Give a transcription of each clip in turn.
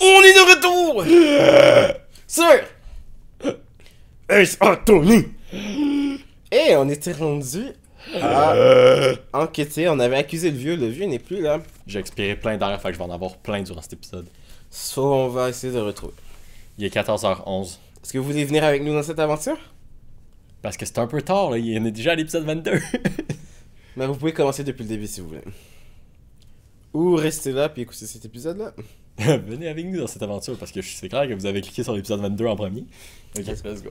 On est de retour! Sir! Ace Anthony! Et on était rendu à enquêter. On avait accusé le vieux. Le vieux n'est plus là. J'ai expiré plein d'air, fait que je vais en avoir plein durant cet épisode. So, on va essayer de le retrouver. Il est 14h11. Est-ce que vous voulez venir avec nous dans cette aventure? Parce que c'est un peu tard, là. Il en est déjà à l'épisode 22. Mais vous pouvez commencer depuis le début si vous voulez. Ou rester là puis écouter cet épisode-là. Venez avec nous dans cette aventure parce que c'est clair que vous avez cliqué sur l'épisode 22 en premier. Ok, let's go.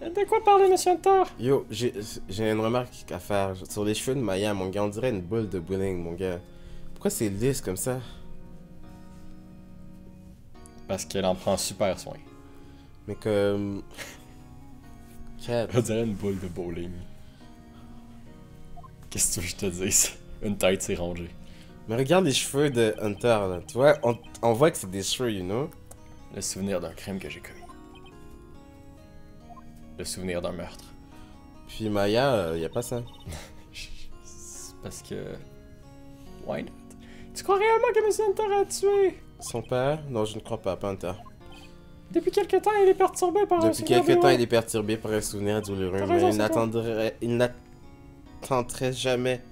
De quoi parler, monsieur Hunter? Yo, j'ai une remarque à faire. Sur les cheveux de Maya, mon gars, on dirait une boule de bowling, mon gars. Pourquoi c'est lisse comme ça? Parce qu'elle en prend super soin. Mais comme... On dirait une boule de bowling. Qu'est-ce que tu veux que je te dise? Une tête s'est rongée. Mais regarde les cheveux de Hunter, là. Tu vois, on, on voit que c'est des cheveux, you know? Le souvenir d'un crime que j'ai commis. Le souvenir d'un meurtre. Puis Maya, euh, y a pas ça. C'est parce que. Why not? Tu crois réellement que Monsieur Hunter a tué? Son père? Non, je ne crois pas, pas Hunter. Depuis quelque temps, il est perturbé par un Depuis souvenir quelque temps, il est perturbé par un souvenir douloureux, mais. Il n'attendrait jamais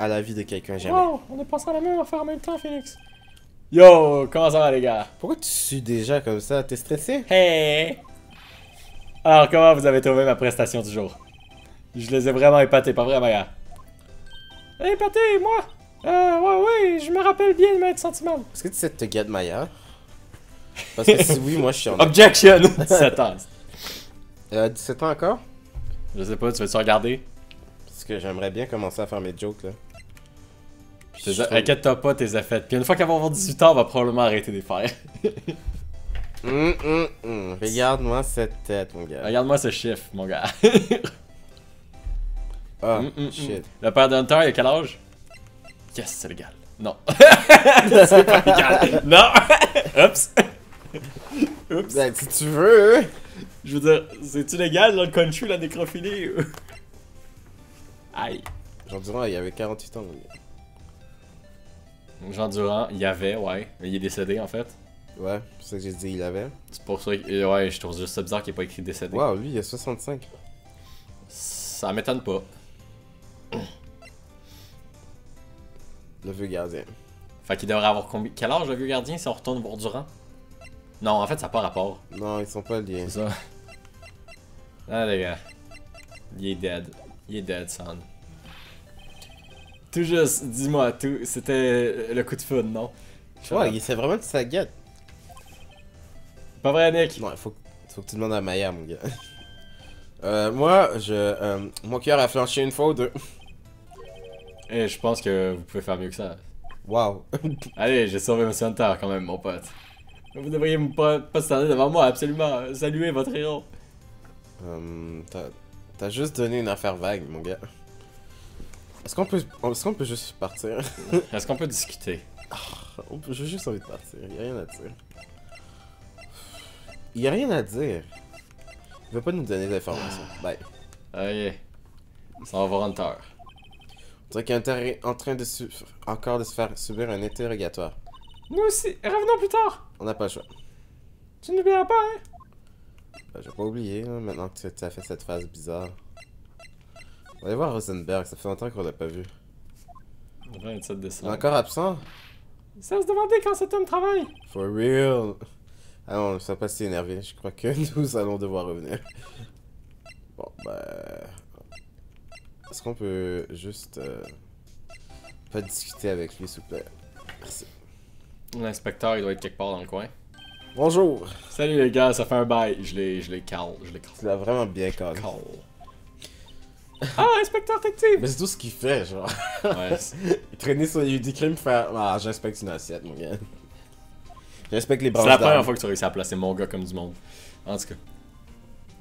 à la vie de quelqu'un, jamais. Wow, on est passé à la même affaire en même temps, Phoenix. Yo, comment ça va, les gars? Pourquoi tu sues déjà comme ça? T'es stressé? Hey! Alors, comment vous avez trouvé ma prestation du jour? Je les ai vraiment épatés, pas vrai, Maya? Épaté, moi? Euh, ouais, ouais, je me rappelle bien de Maître Sentiment. Est-ce que tu sais te get Maya? Parce que si oui, moi je suis en... Objection! 17 ans. Euh, 17 ans encore? Je sais pas, tu veux-tu regarder? Que j'aimerais bien commencer à faire mes jokes, là. Inquiète-toi pas, t'es fait. Puis une fois qu'elle va avoir 18 ans, on va probablement arrêter de les faire. Hum, hum, hum. Regarde-moi cette tête, mon gars. Regarde-moi ce chiffre, mon gars. Ah, hum. shit. Le père d'Hunter, il a quel âge? Yes, c'est légal. Non. c'est pas légal. Non! Oups! Oups! Ben, si tu veux, hein. Je veux dire, c'est-tu légal dans le country, la nécrophilie? Aïe. Jean Durand, il avait 48 ans. Jean Durand, il y avait, ouais. Il est décédé, en fait. Ouais, c'est ça que j'ai dit, il avait. C'est pour ça que, ouais, je trouve juste ça bizarre qu'il ait pas écrit décédé. Waouh, lui, il a 65. Ça m'étonne pas. Le vieux gardien. Fait qu'il devrait avoir combien... Quel âge le vieux gardien si on retourne voir Durand? Non, en fait, ça n'a pas rapport. Non, ils sont pas liés. C'est ça. Ah, les gars. Il est dead. Il est dead, son. Tout juste, dis-moi, tout. C'était le coup de foudre, non? Ouais, il c'est vraiment de sa guette. Pas vrai, Nick? Non, il faut, faut que tu demandes à Maya, mon gars. Euh, moi, je. Euh, mon cœur a flanché une fois ou deux. Eh, je pense que vous pouvez faire mieux que ça. Waouh. Allez, j'ai sauvé Monsieur Hunter quand même, mon pote. Vous devriez pas, pas se devant moi, absolument. Saluez votre héros. Euh, t'as- juste donné une affaire vague, mon gars. Est-ce qu'on peut, est-ce qu'on peut juste partir? Est-ce qu'on peut discuter? On peut- J'ai juste envie de partir. Y a rien à dire. Y a rien à dire. Il va pas nous donner d'informations. Bye. Ok. Ça va voir Hunter. On dirait qu'il est en train- en train de encore de se faire subir un interrogatoire. Nous aussi, revenons plus tard. On n'a pas le choix. Tu n'oublieras pas, hein? Ben, J'ai pas oublié, hein, maintenant que tu as fait cette phase bizarre. On va aller voir Rosenberg, ça fait longtemps qu'on l'a pas vu. 27 Il est encore absent? Ça se demander quand cet homme travaille. For real? Ah non, ça pas si énervé. Je crois que nous allons devoir revenir. Bon, bah... Est-ce qu'on peut juste... euh, Pas discuter avec lui, s'il vous plaît? Merci. L'inspecteur, il doit être quelque part dans le coin. Bonjour! Salut les gars, ça fait un bail. Je l'ai, je l'ai call, je l'ai Tu l'as vraiment bien calé. Ah, inspecteur détective! Mais c'est tout ce qu'il fait, genre. Ouais, Il traînait sur les crime, faire... Ah, j'inspecte une assiette, mon gars. J'inspecte les branches c'est la première fois que tu réussis à placer mon gars comme du monde. En tout cas.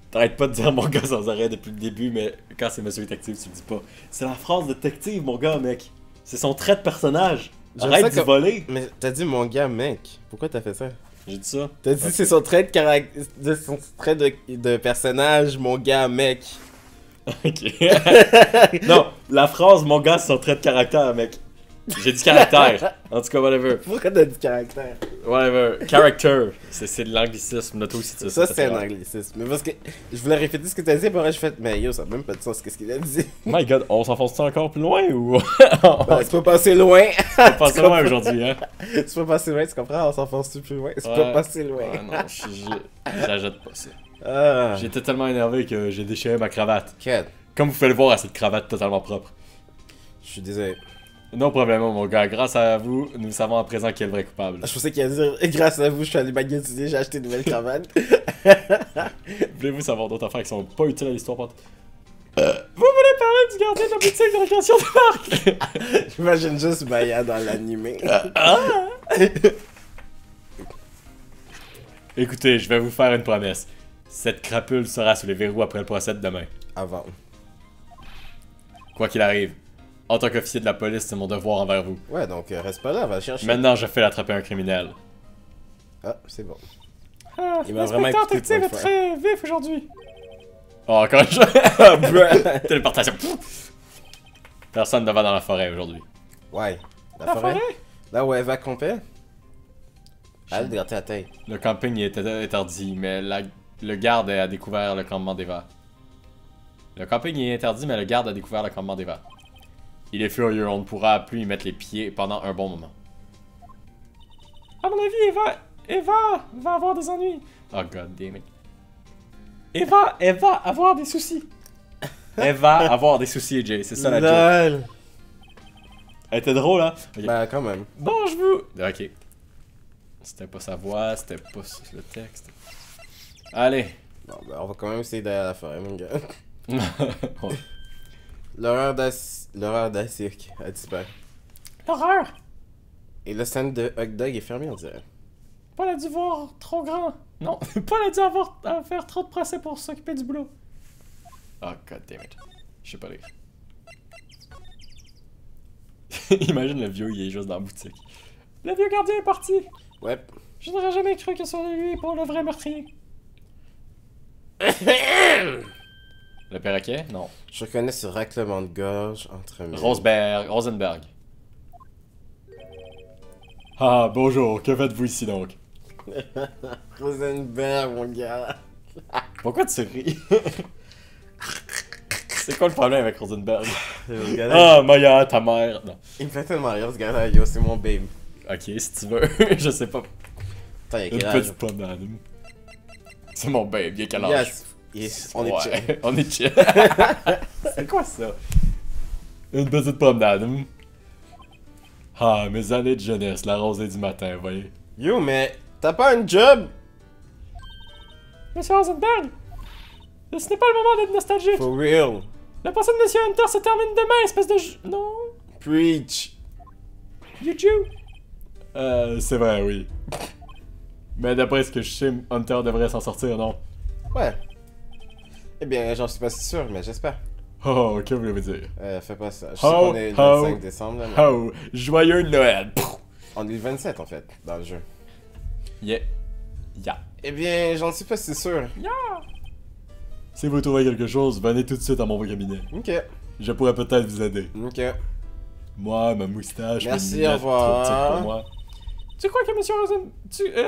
T'arrêtes pas de dire mon gars sans arrêt depuis le début, mais quand c'est Monsieur Détective, tu le dis pas. C'est la phrase de détective, mon gars, mec. C'est son trait de personnage. Arrête de voler. Mais t'as dit mon gars, mec. Pourquoi t'as fait ça? J'ai dit ça. T'as dit c'est son trait de caractère... son trait de... de personnage, mon gars, mec. Ok. non, la phrase mon gars, c'est son trait de caractère, mec. J'ai dit caractère. En tout cas, whatever. Pourquoi t'as dit caractère? Whatever. Character. C'est de l'anglicisme. Tu Ça, ça c'est un anglicisme. Mais parce que je voulais répéter ce que t'as dit, après j'ai fait, mais yo, ça n'a même pas de sens, qu'est-ce qu'il a dit My god, on s'enfonce encore plus loin ou? Ben, tu peux passer loin on passe loin aujourd'hui, hein? Tu peux passer loin, tu comprends? On s'enfonce plus loin? Tu Ouais. peux passer loin Ouais, non, je je- j'ajoute pas ça. Ah J'étais tellement énervé que j'ai déchiré ma cravate. Cat, Comme vous pouvez le voir à cette cravate totalement propre. je suis désolé. Non problème, mon gars. Grâce à vous, nous savons à présent qui est le vrai coupable. Je pensais qu'il allait dire, grâce à vous, je suis allé magasiner, j'ai acheté une nouvelle cravate. Voulez-vous savoir d'autres affaires qui sont pas utiles à l'histoire, pote? Euh, Vous voulez parler du gardien de la boutique de récréation du parc? J'imagine juste Maya dans l'animé. Écoutez, je vais vous faire une promesse. Cette crapule sera sous les verrous après le procès de demain. Avant. Quoi qu'il arrive, en tant qu'officier de la police, c'est mon devoir envers vous. Ouais, donc euh, reste pas là, va chercher. Maintenant, je fais attraper un criminel. Ah, c'est bon. Ah, Il m'a vraiment écouté pour est très vif aujourd'hui. Oh, encore une chose. Téléportation. Personne ne va dans la forêt aujourd'hui. Ouais. La, forêt? Là où elle va camper? Elle de gratter la tête. Le camping était interdit, mais la- le garde a découvert le campement d'Eva. Le camping est interdit, mais le garde a découvert le campement d'Eva. Il est furieux, on ne pourra plus y mettre les pieds pendant un bon moment. À mon avis, Eva, Eva va avoir des ennuis. Oh god damn it. Eva, elle va avoir des soucis. Elle va avoir des soucis, Jay, c'est ça la joke. Elle était drôle, hein? Bah, quand même. Bon, je vous. Ok. C'était pas sa voix, c'était pas le texte. Allez. Bon, bah, on va quand même essayer d'aller à la forêt, mon gars. L'horreur d'As- l'horreur d'Assirk a disparu. L'horreur! Et le stand de hot dog est fermé, on dirait. Paul a dû voir trop grand. Non, Paul a dû avoir à faire trop de procès pour s'occuper du boulot. Oh god damn it. Je sais pas lire. Imagine le vieux, il est juste dans la boutique. Le vieux gardien est parti. Ouais. Je n'aurais jamais cru que ce soit lui pour le vrai meurtrier. Le perroquet? Non. Je reconnais ce raclement de gorge entre mes... Rosberg, Rosenberg. Ah, bonjour, que faites-vous ici donc? Rosenberg, mon gars. Pourquoi tu ris? C'est quoi le problème avec Rosenberg? Ah, Maya, ta mère. Non. Il me fait tellement rire, ce gars-là. Yo, c'est mon babe. Ok, si tu veux. je sais pas. Attends, il y a quel âge? C'est mon babe, il y a quel âge? Yes. Yes, on est chill. on est chill. C'est quoi ça? Une petite promenade. hmm? Ah, mes années de jeunesse, la rosée du matin, voyez. Yo, mais t'as pas un job? Monsieur Rosenberg, ce n'est pas le moment d'être nostalgique. For real. Le procès de Monsieur Hunter se termine demain, espèce de... j- Non? Preach. You Jew? Euh, c'est vrai, oui. Mais d'après ce que je sais, Hunter devrait s'en sortir, non? Ouais. Eh bien, j'en suis pas si sûr, mais j'espère. Oh, que voulez-vous dire? Euh, fais pas ça. Je sais qu'on est le ho. 25 décembre, là, mais Oh, joyeux Noël! On est le 27 en fait, dans le jeu. Yeah. Yeah. Eh bien, j'en suis pas si sûr. Si vous trouvez quelque chose, venez tout de suite à mon cabinet. Ok, Je pourrais peut-être vous aider. ok. Moi, ma moustache, Merci, au revoir. pour moi. Tu crois que Monsieur Rosen... Tu... Euh...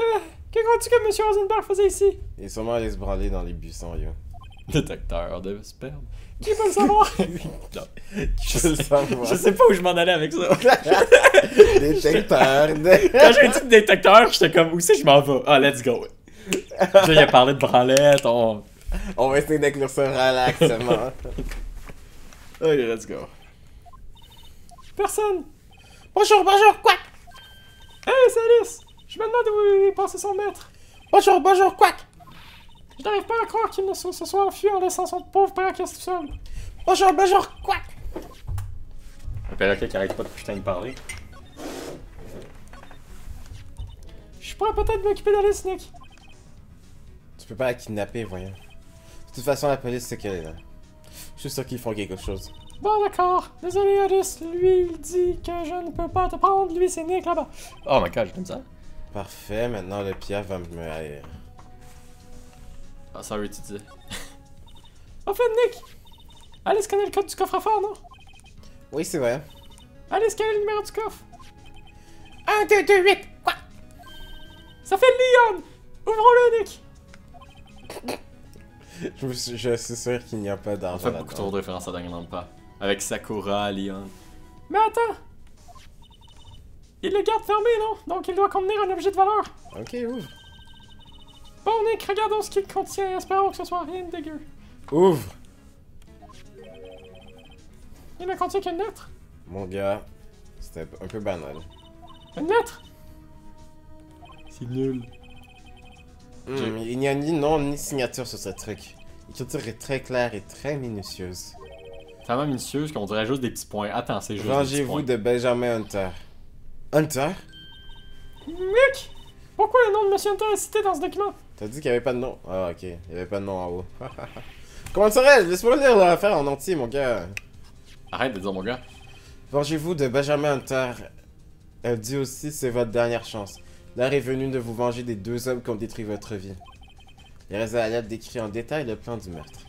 Que crois-tu que Monsieur Rosenberg faisait ici? Il est sûrement allé se branler dans les buissons, yo. Détecteur de sperme. Qui peut le savoir? Non. Je savoir? Je sais pas où je m'en allais avec ça. Détecteur de... Quand j'ai dit détecteur, j'étais comme, où c'est que je m'en vais? Ah, let's go. Là, il a parlé de branlette, on... On va essayer d'inclure ça relaxement. Ok, let's go. Personne. bonjour, bonjour, quack! Hey, c'est Alice. Je me demande où est passé son maître. Bonjour, bonjour, quack! Je n'arrive pas à croire qu'il ne se se soit enfui en laissant son pauvre père tout seul. Bonjour, bonjour, quack! Le perroquet qui arrête pas de putain de parler. Je pourrais peut-être m'occuper d'Alice, Nick. Tu peux pas la kidnapper, voyons. De toute façon, la police sait qu'elle est là. Je suis sûr qu'ils font quelque chose. Bon, d'accord. Désolé, Alice. Lui, il dit que je ne peux pas te prendre. Lui, c'est Nick là-bas. Oh my god, j'aime ça. Parfait, maintenant le Pierre va me haïr. Ah, sorry, tu disais. En fait, Nick, Alice connaît le code du coffre-fort, non? Oui, c'est vrai. Allez, scanner le numéro du coffre. 1, 2, 2, 8 Quoi? Ça fait Leon! Ouvrons-le, Nick! Je, me suis- je suis sûr qu'il n'y a pas On d'argent. fait beaucoup trop de références à Danganronpa. Avec Sakura, Leon. Mais attends! Il le garde fermé, non? Donc il doit contenir un objet de valeur. Ok, ouvre. Bon, Nick, regardons ce qu'il contient. Espérons que ce soit rien de dégueu. Ouvre Il ne contient qu'une lettre. Mon gars, c'était un peu banal. Une lettre? C'est nul. Hmm, il n'y a ni nom ni signature sur ce truc. L'écriture est très claire et très minutieuse. Tellement minutieuse qu'on dirait juste des petits points. Attends, c'est juste des petits Vengez-vous points. de Benjamin Hunter. Hunter? Nick! Pourquoi le nom de Monsieur Hunter est cité dans ce document? T'as dit qu'il n'y avait pas de nom Ah, ok. Il n'y avait pas de nom en haut. Comment ça reste Laisse-moi lire l'affaire en entier, mon gars. Arrête de dire mon gars. Vengez-vous de Benjamin Hunter. Elle dit aussi c'est votre dernière chance. L'heure est venue de vous venger des deux hommes qui ont détruit votre vie. La lettre décrit en détail le plan du meurtre.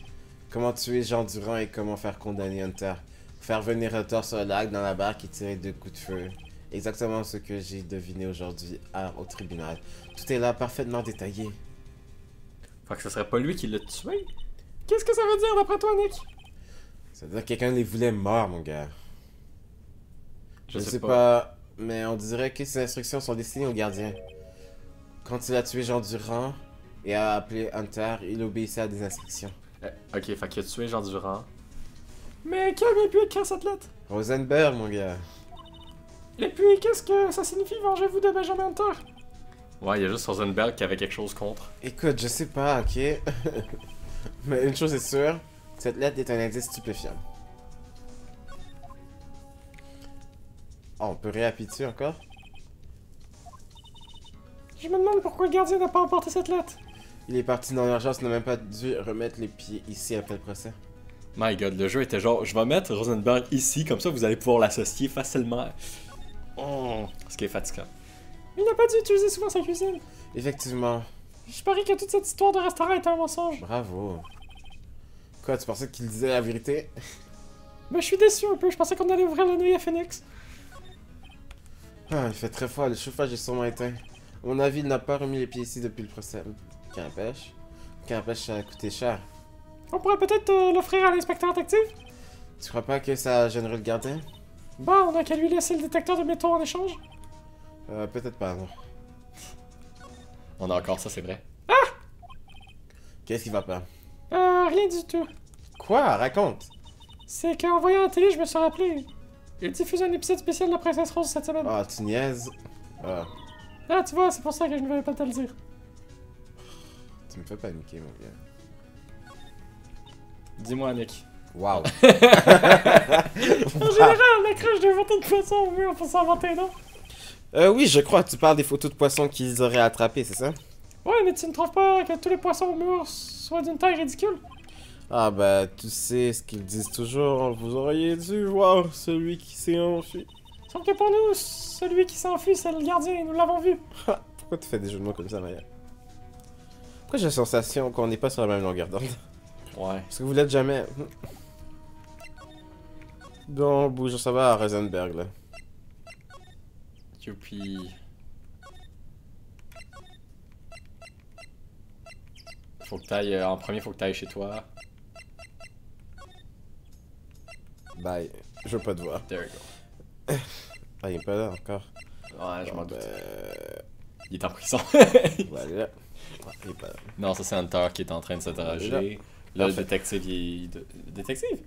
Comment tuer Jean Durand et comment faire condamner Hunter? Faire venir Hunter sur le lac dans la barque et tirer deux coups de feu. Exactement ce que j'ai deviné aujourd'hui au tribunal. Tout est là parfaitement détaillé. Fait que ce serait pas lui qui l'a tué? Qu'est-ce que ça veut dire d'après toi, Nick? Ça veut dire que quelqu'un les voulait morts, mon gars. Je, Je sais pas. mais on dirait que ces instructions sont destinées au gardien. Quand il a tué Jean Durand et a appelé Hunter, il obéissait à des instructions. Eh, ok, fait qu'il a tué Jean Durand. Mais qui a bien pu écrire cette lettre? Rosenberg, mon gars. Et puis, qu'est-ce que ça signifie, vengez-vous de Benjamin Hunter? Ouais, il y a juste Rosenberg qui avait quelque chose contre. Écoute, je sais pas, ok? mais une chose est sûre, cette lettre est un indice stupéfiant. Oh, on peut réappuyer encore? Je me demande pourquoi le gardien n'a pas emporté cette lettre. Il est parti dans l'urgence, n'a même pas dû remettre les pieds ici après le procès. My god, le jeu était genre, je vais mettre Rosenberg ici, comme ça vous allez pouvoir l'associer facilement. Oh, ce qui est fatigant. Il n'a pas dû utiliser souvent sa cuisine. Effectivement, Je parie que toute cette histoire de restaurant est un mensonge. bravo. Quoi, tu pensais qu'il disait la vérité? Mais je suis déçu un peu, je pensais qu'on allait ouvrir la nuit à Phoenix. Ah, il fait très froid, le chauffage est sûrement éteint. À mon avis, il n'a pas remis les pieds ici depuis le procès. Qu'empêche? Qu'empêche, ça a coûté cher. On pourrait peut-être euh, l'offrir à l'inspecteur détective? Tu crois pas que ça gênerait le gardien? Bon, on a qu'à lui laisser le détecteur de métaux en échange. Euh, peut-être pas, non. On a encore ça, c'est vrai. Qu'est-ce qui va pas? Euh, rien du tout. Quoi? Raconte! C'est qu'en voyant la télé, je me suis rappelé. Il diffuse un épisode spécial de la Princesse Rose cette semaine. Ah, tu niaises? Ah, Ah, tu vois, c'est pour ça que je ne voulais pas te le dire. tu me fais paniquer, mon gars. Dis-moi, Nick. Wow! En général, la crèche de photos de poisson au mur pour s'inventer, non? Euh, oui, je crois tu parles des photos de poissons qu'ils auraient attrapées, c'est ça? Ouais, mais tu ne trouves pas que tous les poissons au mur soient d'une taille ridicule? Ah, bah, tu sais ce qu'ils disent toujours, vous auriez dû voir celui qui s'est enfui. Sauf que pour nous, celui qui s'enfuit, c'est le gardien, nous l'avons vu. Pourquoi tu fais des jeux de mots comme ça, Maya? Pourquoi j'ai la sensation qu'on n'est pas sur la même longueur d'onde? Ouais. Parce que vous l'êtes jamais. Bon, bouge, ça va à Rosenberg, là. Youpi. Faut que t'ailles, euh, en premier, faut que t'ailles chez toi. Bye. Je veux pas te voir. There you go. Ah, il est pas là encore. Ouais, je m'en doute. ben, Il est en prison. Voilà. Il est pas là. non, ça c'est Hunter qui est en train de s'interroger. Là, le détective, il Détective?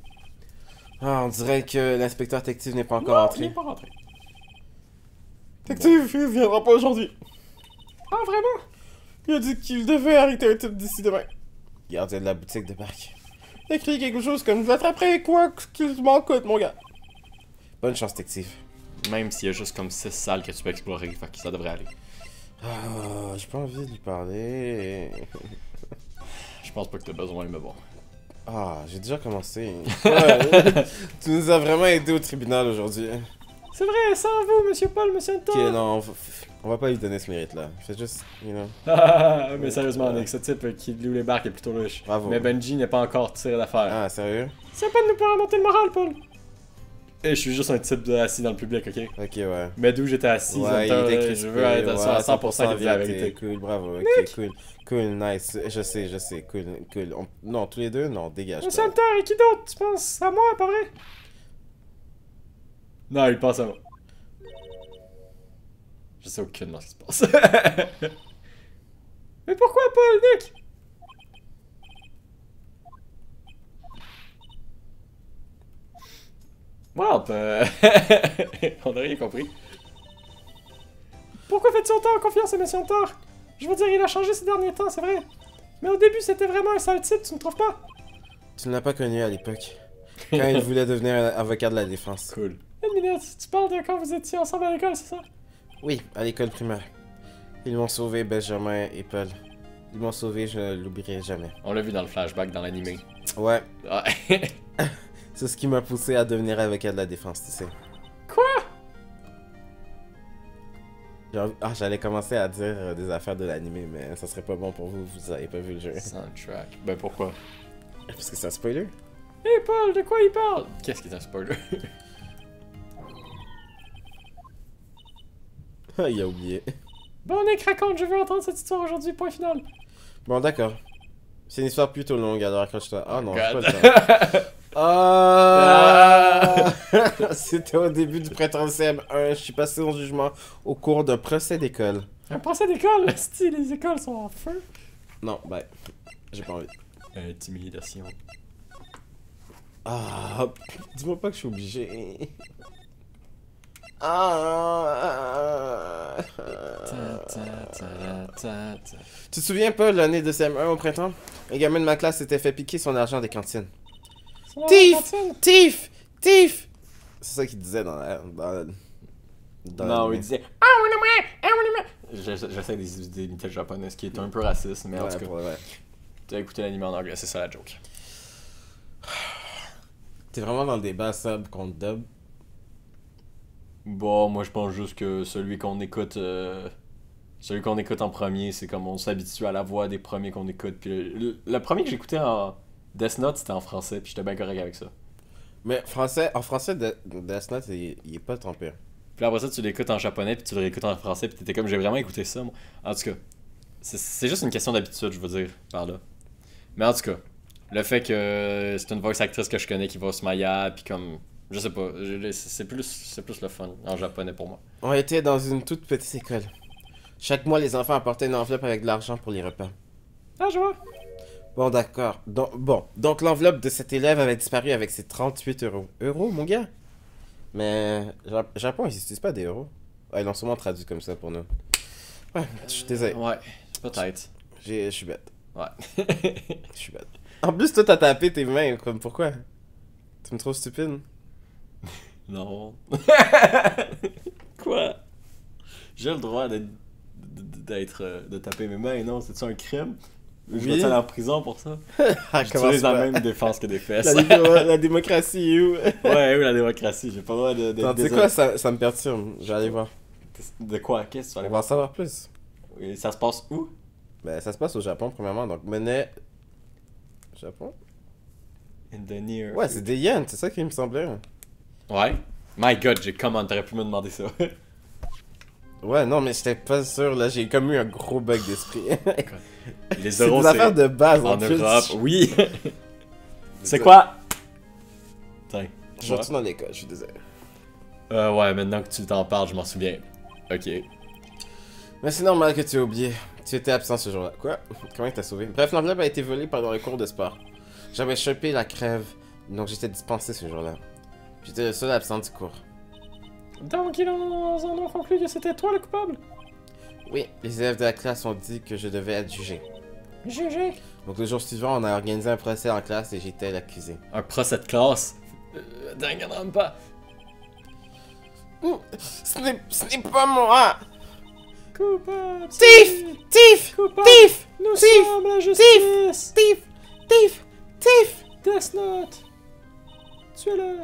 Ah, on dirait que l'inspecteur détective n'est pas encore Non, il entré. est pas rentré. Détective, il viendra pas aujourd'hui. Ah, vraiment? Il a dit qu'il devait arrêter un type d'ici demain. Gardien de la boutique de barque. Il a quelque chose comme je l'attraperai quoi qu'il m'en coûte, mon gars. Bonne chance, détective. Même s'il y a juste comme 6 salles que tu peux explorer, fait que ça devrait aller. Ah, j'ai pas envie de lui parler. Je pense pas que t'as besoin, mais bon. Ah, j'ai déjà commencé. Ouais, tu nous as vraiment aidé au tribunal aujourd'hui. C'est vrai, sans vous, monsieur Paul, monsieur Hunter! Ok, non, on va, pas lui donner ce mérite-là. Fais juste, you know. Ah, mais sérieusement, Nick, ce type euh, qui loue les barques est plutôt louche. Bravo. Mais Benji n'est pas encore tiré d'affaire. Ah, sérieux? C'est pas de nous pour remonter le moral, Paul! Eh, je suis juste un type de assis dans le public, ok? Ok, ouais. Mais d'où j'étais assis, Ouais, il était je crispé. veux être ouais, à 100% qu'il dit la vérité. Cool, bravo. Ok, cool. Cool, nice. Je sais, je sais. Cool, cool. On- Non, tous les deux, non, dégage. Monsieur. Hunter, et qui d'autre? Tu penses? À moi, pas vrai? Non, il pense à moi. Je sais aucunement ce qui se passe. Mais pourquoi Paul, Nick? Wow, euh... on a rien compris. Pourquoi faites-tu autant confiance à Monsieur Hunter? Je veux dire, il a changé ces derniers temps, c'est vrai. Mais au début, c'était vraiment un sale type, tu ne trouves pas? Tu ne l'as pas connu à l'époque. Quand il voulait devenir un avocat de la défense. Cool. Minute, tu parles de quand vous étiez ensemble à l'école, c'est ça? Oui, à l'école primaire. Ils m'ont sauvé, Benjamin et Paul. Ils m'ont sauvé, je ne l'oublierai jamais. On l'a vu dans le flashback dans l'animé. Ouais, Ouais. c'est ce qui m'a poussé à devenir avocat de la défense, tu sais. Quoi? Ah, j'allais commencer à dire euh, des affaires de l'animé, mais ça serait pas bon pour vous, vous avez pas vu le jeu. Soundtrack. Ben pourquoi? Parce que c'est un spoiler. Hé Paul, de quoi il parle? Qu'est-ce qui est un spoiler? il a oublié. bon, Nick, raconte, je veux entendre cette histoire aujourd'hui, point final. Bon, d'accord. C'est une histoire plutôt longue, alors accroche-toi. Ah non, God. le temps. Ah! C'était au début du printemps CM1. Je suis passé en jugement au cours d'un procès d'école. Un procès d'école? Si les écoles sont en feu. Non, ben, j'ai pas envie. Intimidation. Ah, dis-moi pas que je suis obligé. Ah. Tu te souviens pas l'année de CM1 au printemps? Un gamin de ma classe s'était fait piquer son argent des cantines. Tiff! Tiff! Tiff! C'est ça qu'il disait dans la. Dans, dans Non, il disait. Je- J'essaie des d'imiter le japonais, ce qui est un peu raciste, mais en Ouais, tout cas, vrai. tu as écouté l'anime en anglais, c'est ça la joke. T'es vraiment dans le débat sub contre dub. Bon, moi je pense juste que celui qu'on écoute, euh, celui qu'on écoute en premier, c'est comme on s'habitue à la voix des premiers qu'on écoute. Puis le, le- le premier que j'écoutais en Death Note, c'était en français, puis j'étais bien correct avec ça. Mais français, en français, De- Death Note, il, il est pas tant pire. Puis après ça, tu l'écoutes en japonais, puis tu le réécoutes en français, puis t'étais comme j'ai vraiment écouté ça. Moi. En tout cas, c'est- juste une question d'habitude, je veux dire, par là. Mais en tout cas, le fait que c'est une voice actrice que je connais qui va se Maya, puis comme, je sais pas, c'est plus, c'est plus le fun en japonais pour moi. On était dans une toute petite école. Chaque mois, les enfants apportaient une enveloppe avec de l'argent pour les repas. Ah, je vois. Bon, d'accord. Donc, bon, donc l'enveloppe de cet élève avait disparu avec ses 38 euros. Euros, mon gars? Mais Jap- Japon, ils n'utilisent pas des euros. Ouais, ils l'ont sûrement traduit comme ça pour nous. Ouais, je suis désolé. Ouais, peut-être. J'ai- Je suis bête. Ouais. Je suis bête. En plus, toi, t'as tapé tes mains. Comme pourquoi? Tu me trouves stupide? Non. Quoi? J'ai le droit d'être. d'être. euh, de taper mes mains, non? C'est-tu un crime? Je Oui. vais aller en prison pour ça? J'utilise la même défense que des fesses. La, démo- la démocratie, you. ouais, oui, la démocratie. J'ai pas le droit de. de, tu sais quoi, ça, ça me perturbe. Je vais aller voir. De quoi? Qu'est-ce que tu vas On aller va en voir? savoir plus. Et ça se passe où? Ben, ça se passe au Japon, premièrement. Donc, menait. Japon? In the near. Ouais, c'est des yens, c'est ça qui me semblait. Ouais. My god, j'ai comment t'aurais pu me demander ça? Ouais, non, mais j'étais pas sûr, là, j'ai comme eu un gros bug d'esprit. Les euros, c'est de base, en, en plus. Europe. Oui. c'est quoi? Tiens. Je retourne à l'école, je suis désolé. Euh, ouais, maintenant que tu t'en parles, je m'en souviens. Ok. Mais c'est normal que tu aies oublié. Tu étais absent ce jour-là. Quoi? Comment il t'a sauvé? Bref, l'enveloppe a été volée pendant le cours de sport. J'avais chopé la crève, donc j'étais dispensé ce jour-là. J'étais le seul absent du cours. Donc, ils en ont conclu que c'était toi le coupable? Oui, les élèves de la classe ont dit que je devais être jugé. GG. Donc le jour suivant, on a organisé un procès en classe et j'étais l'accusé. Un procès de classe? Euh, dingue, non, pas. Ce n'est ce n'est pas moi Coupable. Tiff Tiff Coupable. Tiff Nous Tiff. sommes la justice. Tiff Tiff Tiff Death Note. Tu es le.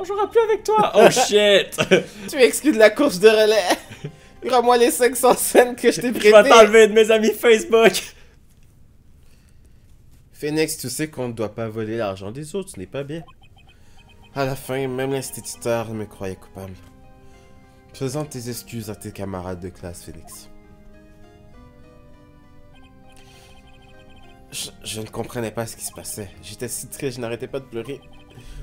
On jouera plus avec toi. Oh shit. Tu es exclu de la course de relais Rends-moi les 500 cents que je t'ai Je prêtés vais t'enlever de mes amis Facebook. Phoenix, tu sais qu'on ne doit pas voler l'argent des autres, ce n'est pas bien. À la fin, même l'instituteur me croyait coupable. Présente tes excuses à tes camarades de classe, Félix. Je, je ne comprenais pas ce qui se passait. J'étais si triste, je n'arrêtais pas de pleurer.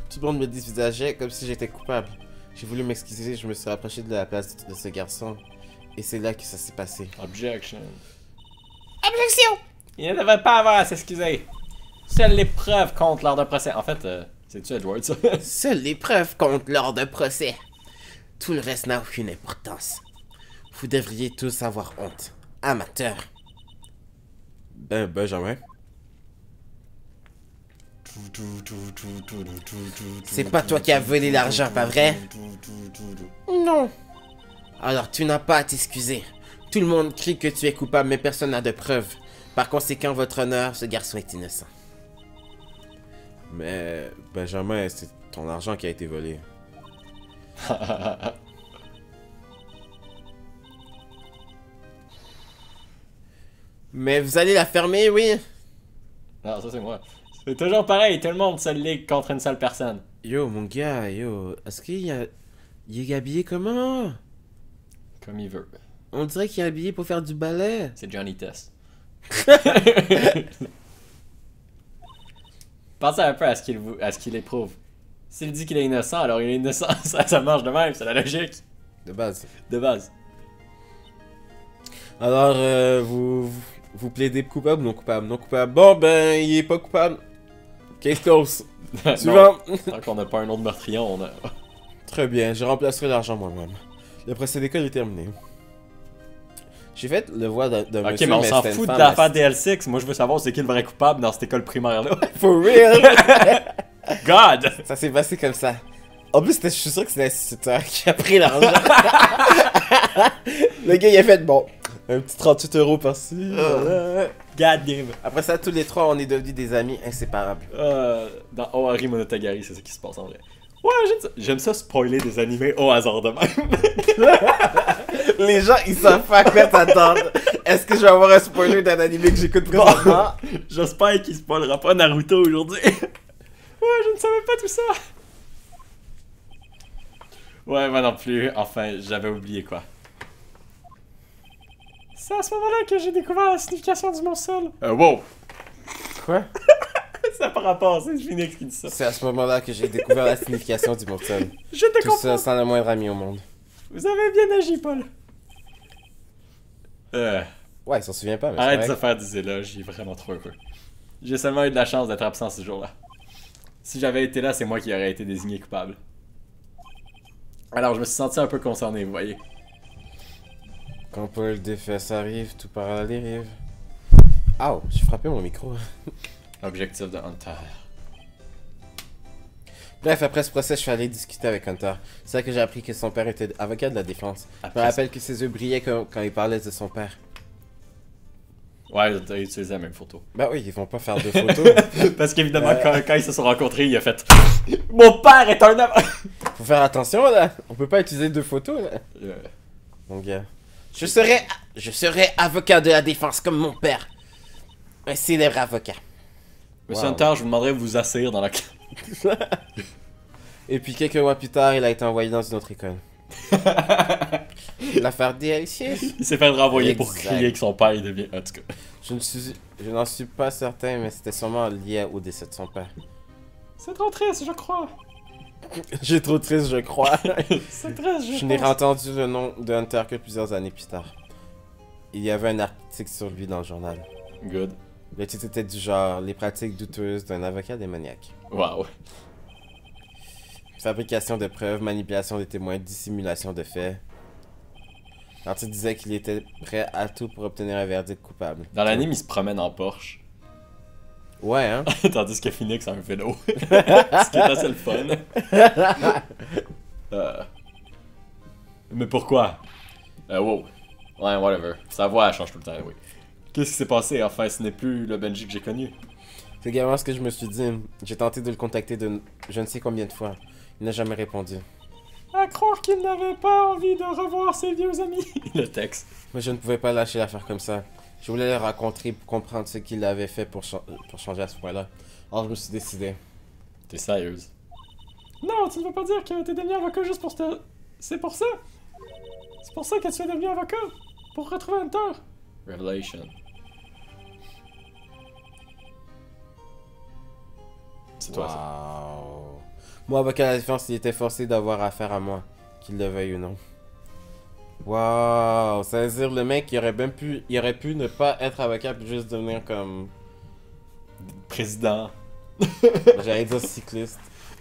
Tout le monde me dévisageait comme si j'étais coupable. J'ai voulu m'excuser, je me suis rapproché de la place de ce garçon. Et c'est là que ça s'est passé. Objection. Objection! Il ne devait pas avoir à s'excuser. Seules les preuves comptent lors d'un procès. En fait, euh, c'est-tu Edward, ça? Seules les preuves comptent lors d'un procès. Tout le reste n'a aucune importance. Vous devriez tous avoir honte. Amateur. Ben, Benjamin. C'est pas toi qui as volé l'argent, pas vrai? Non. Alors tu n'as pas à t'excuser. Tout le monde crie que tu es coupable, mais personne n'a de preuves. Par conséquent, votre honneur, ce garçon est innocent. Mais Benjamin, c'est ton argent qui a été volé. Mais vous allez la fermer, oui? non, ça c'est moi. C'est toujours pareil, tout le monde se ligue contre une seule personne. Yo, mon gars, yo, est-ce qu'il a... Il est habillé comment? Comme il veut. On dirait qu'il est habillé pour faire du ballet. C'est Johnny Test. Pensez un peu à ce qu'il vous- à ce qu'il éprouve. S'il dit qu'il est innocent, alors il est innocent. Ça, ça marche de même, c'est la logique. De base. De base. Alors, euh, vous, vous, vous plaidez coupable ou non coupable Non coupable. Bon, ben, il est pas coupable. Case close. Suivant. tant qu'on n'a pas un autre meurtrier, on a. Très bien, je remplacerai l'argent moi-même. Le procès d'école est terminé. J'ai fait le voix de, de Ok, monsieur, mais on s'en fout de l'affaire assise- DL6. Moi, je veux savoir c'est qui le vrai coupable dans cette école primaire-là. For real? God! Ça s'est passé comme ça. En plus, je suis sûr que c'est l'instituteur qui a pris l'argent. le gars, il a fait, bon, un petit 38 euros par-ci. voilà. God damn. Après ça, tous les trois, on est devenus des amis inséparables. Euh, dans Ohari Monogatari, c'est ça qui se passe en vrai. Ouais, j'aime ça. J'aime ça spoiler des animés au hasard de même. Les gens, ils savent pas à quoi s'attendre. Est-ce que je vais avoir un spoiler d'un anime que j'écoute présentement? J'espère qu'il spoilera pas Naruto aujourd'hui. ouais, je ne savais pas tout ça. Ouais, moi non plus. Enfin, j'avais oublié quoi. C'est à ce moment-là que j'ai découvert la signification du mot seul. Euh, wow! Quoi? Ça pas rapport, c'est Phoenix qui dit ça. C'est à ce moment-là que j'ai découvert la signification du mot seul. Je te Tout comprends. ça sans le moindre ami au monde. Vous avez bien agi, Paul. Euh, Ouais, il s'en souvient pas, mais arrête de c'est se faire des éloges, j'ai vraiment trop heureux. J'ai seulement eu de la chance d'être absent ce jour-là. Si j'avais été là, c'est moi qui aurais été désigné coupable. Alors je me suis senti un peu concerné, vous voyez. Quand Paul défait arrive, tout part à la dérive. Aouh, j'ai frappé mon micro. Objectif de Hunter. Bref, après ce procès, je suis allé discuter avec Hunter. C'est là que j'ai appris que son père était avocat de la défense. Je me rappelle que ses yeux brillaient quand, quand il parlait de son père. Ouais, t'as utilisé la même photo. Bah oui, ils vont pas faire de photos. Parce qu'évidemment, quand, quand ils se sont rencontrés, il a fait Mon père est un homme! Faut faire attention là. On peut pas utiliser deux photos là. Euh, Mon gars. Je serai, je serai avocat de la défense comme mon père. Un célèbre avocat. Monsieur Wow. Hunter, je vous demanderais de vous asseoir dans la. Et puis quelques mois plus tard, il a été envoyé dans une autre école. L'affaire DLC. Il s'est fait renvoyer pour crier que son père il devient. En tout cas. Je ne suis, je n'en suis pas certain, mais c'était sûrement lié au décès de son père. C'est trop triste, je crois. J'ai trop triste, je crois. C'est triste, je, je n'ai entendu le nom de Hunter que plusieurs années plus tard. Il y avait un article sur lui dans le journal. Good. Le titre était du genre Les pratiques douteuses d'un avocat démoniaque. Wow. Fabrication de preuves, manipulation des témoins, dissimulation de faits. L'article disait qu'il était prêt à tout pour obtenir un verdict coupable. Dans l'anime, il se promène en Porsche. Ouais, hein? Tandis que Phoenix a un vélo. Ce qui est assez le fun. Euh. Mais pourquoi? Euh, Wow. Ouais, whatever. Sa voix, elle change tout le temps, oui. Qu'est-ce qui s'est passé? Enfin, ce n'est plus le Benji que j'ai connu. C'est également ce que je me suis dit. J'ai tenté de le contacter de je ne sais combien de fois. Il n'a jamais répondu. À croire qu'il n'avait pas envie de revoir ses vieux amis. le texte. Mais je ne pouvais pas lâcher l'affaire comme ça. Je voulais le rencontrer pour comprendre ce qu'il avait fait pour, pour changer à ce point-là. Alors je me suis décidé. T'es sérieuse? Non, tu ne veux pas dire que t'es devenu avocat juste pour te... C'est pour ça? C'est pour ça que tu es devenu avocat? Pour retrouver Hunter? Revelation. C'est toi, ça. Wow. Moi, avocat de la défense, il était forcé d'avoir affaire à moi, qu'il le veuille ou non. Wow, ça veut dire le mec, il aurait même pu, il aurait pu ne pas être avocat puis juste devenir comme, Président. j'allais dire cycliste.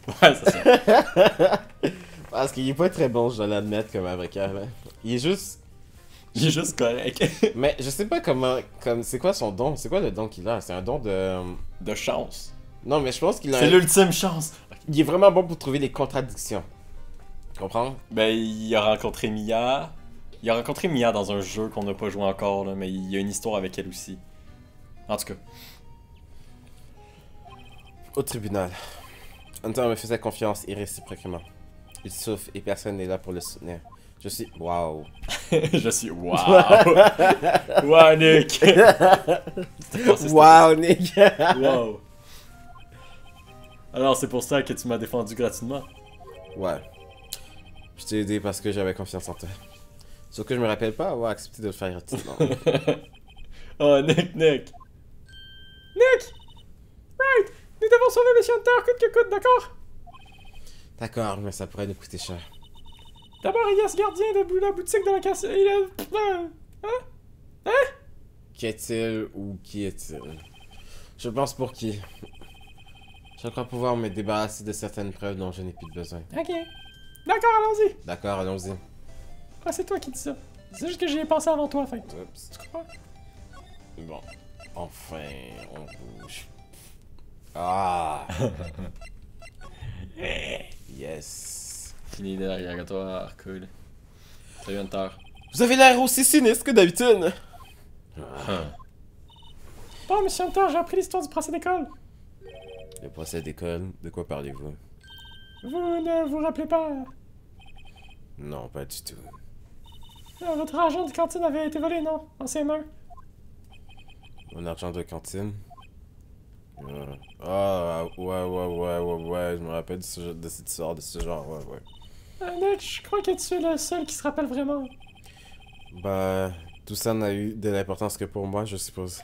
Ouais, c'est ça. Parce qu'il est pas très bon, je dois l'admettre comme avocat. Là. Il est juste, Il est juste correct. mais je sais pas comment, comme, c'est quoi son don, c'est quoi le don qu'il a? C'est un don de, De chance. non mais je pense qu'il a, C'est l'ultime chance. il est vraiment bon pour trouver les contradictions. Tu comprends? Ben, il a rencontré Mia. Il a rencontré Mia dans un jeu qu'on n'a pas joué encore, là, mais il y a une histoire avec elle aussi. En tout cas. Au tribunal. Hunter me faisait confiance et réciproquement. Il souffre et personne n'est là pour le soutenir. Je suis. Waouh. je suis. Waouh! Waouh, Nick! Waouh, Nick. Wow! Alors, c'est pour ça que tu m'as défendu gratuitement? ouais. Je t'ai aidé parce que j'avais confiance en toi. Sauf que je me rappelle pas avoir accepté de le faire gratuitement. oh, Nick, Nick! Nick! Right! Nous devons sauver Monsieur Hunter coûte que coûte, d'accord? D'accord, mais ça pourrait nous coûter cher. D'abord, il y a ce gardien de la boutique de la casse. Il a. Qu'est-il ou qui est-il? Je pense pour qui? Je crois pouvoir me débarrasser de certaines preuves dont je n'ai plus besoin. Ok. D'accord, allons-y. D'accord, allons-y. Ah, c'est toi qui dis ça. C'est juste que j'y ai pensé avant toi, fait. Oups. Tu comprends? Bon. Enfin, on bouge. Ah Yes. Fini l'interrogatoire, cool. Salut Hunter. Vous avez l'air aussi sinistre que d'habitude. Bon, monsieur Hunter, j'ai appris l'histoire du procès d'école. Le procès d'école, de quoi parlez-vous? Vous ne vous rappelez pas? Non, pas du tout. Euh, Votre argent de cantine avait été volé, non En ses mains. Mon argent de cantine Euh, Ah, ouais, ouais, ouais, ouais, ouais, je me rappelle de, ce- de cette histoire de ce genre, ouais, ouais. Euh, Nick, je crois que tu es le seul qui se rappelle vraiment. Bah, tout ça n'a eu de l'importance que pour moi, je suppose.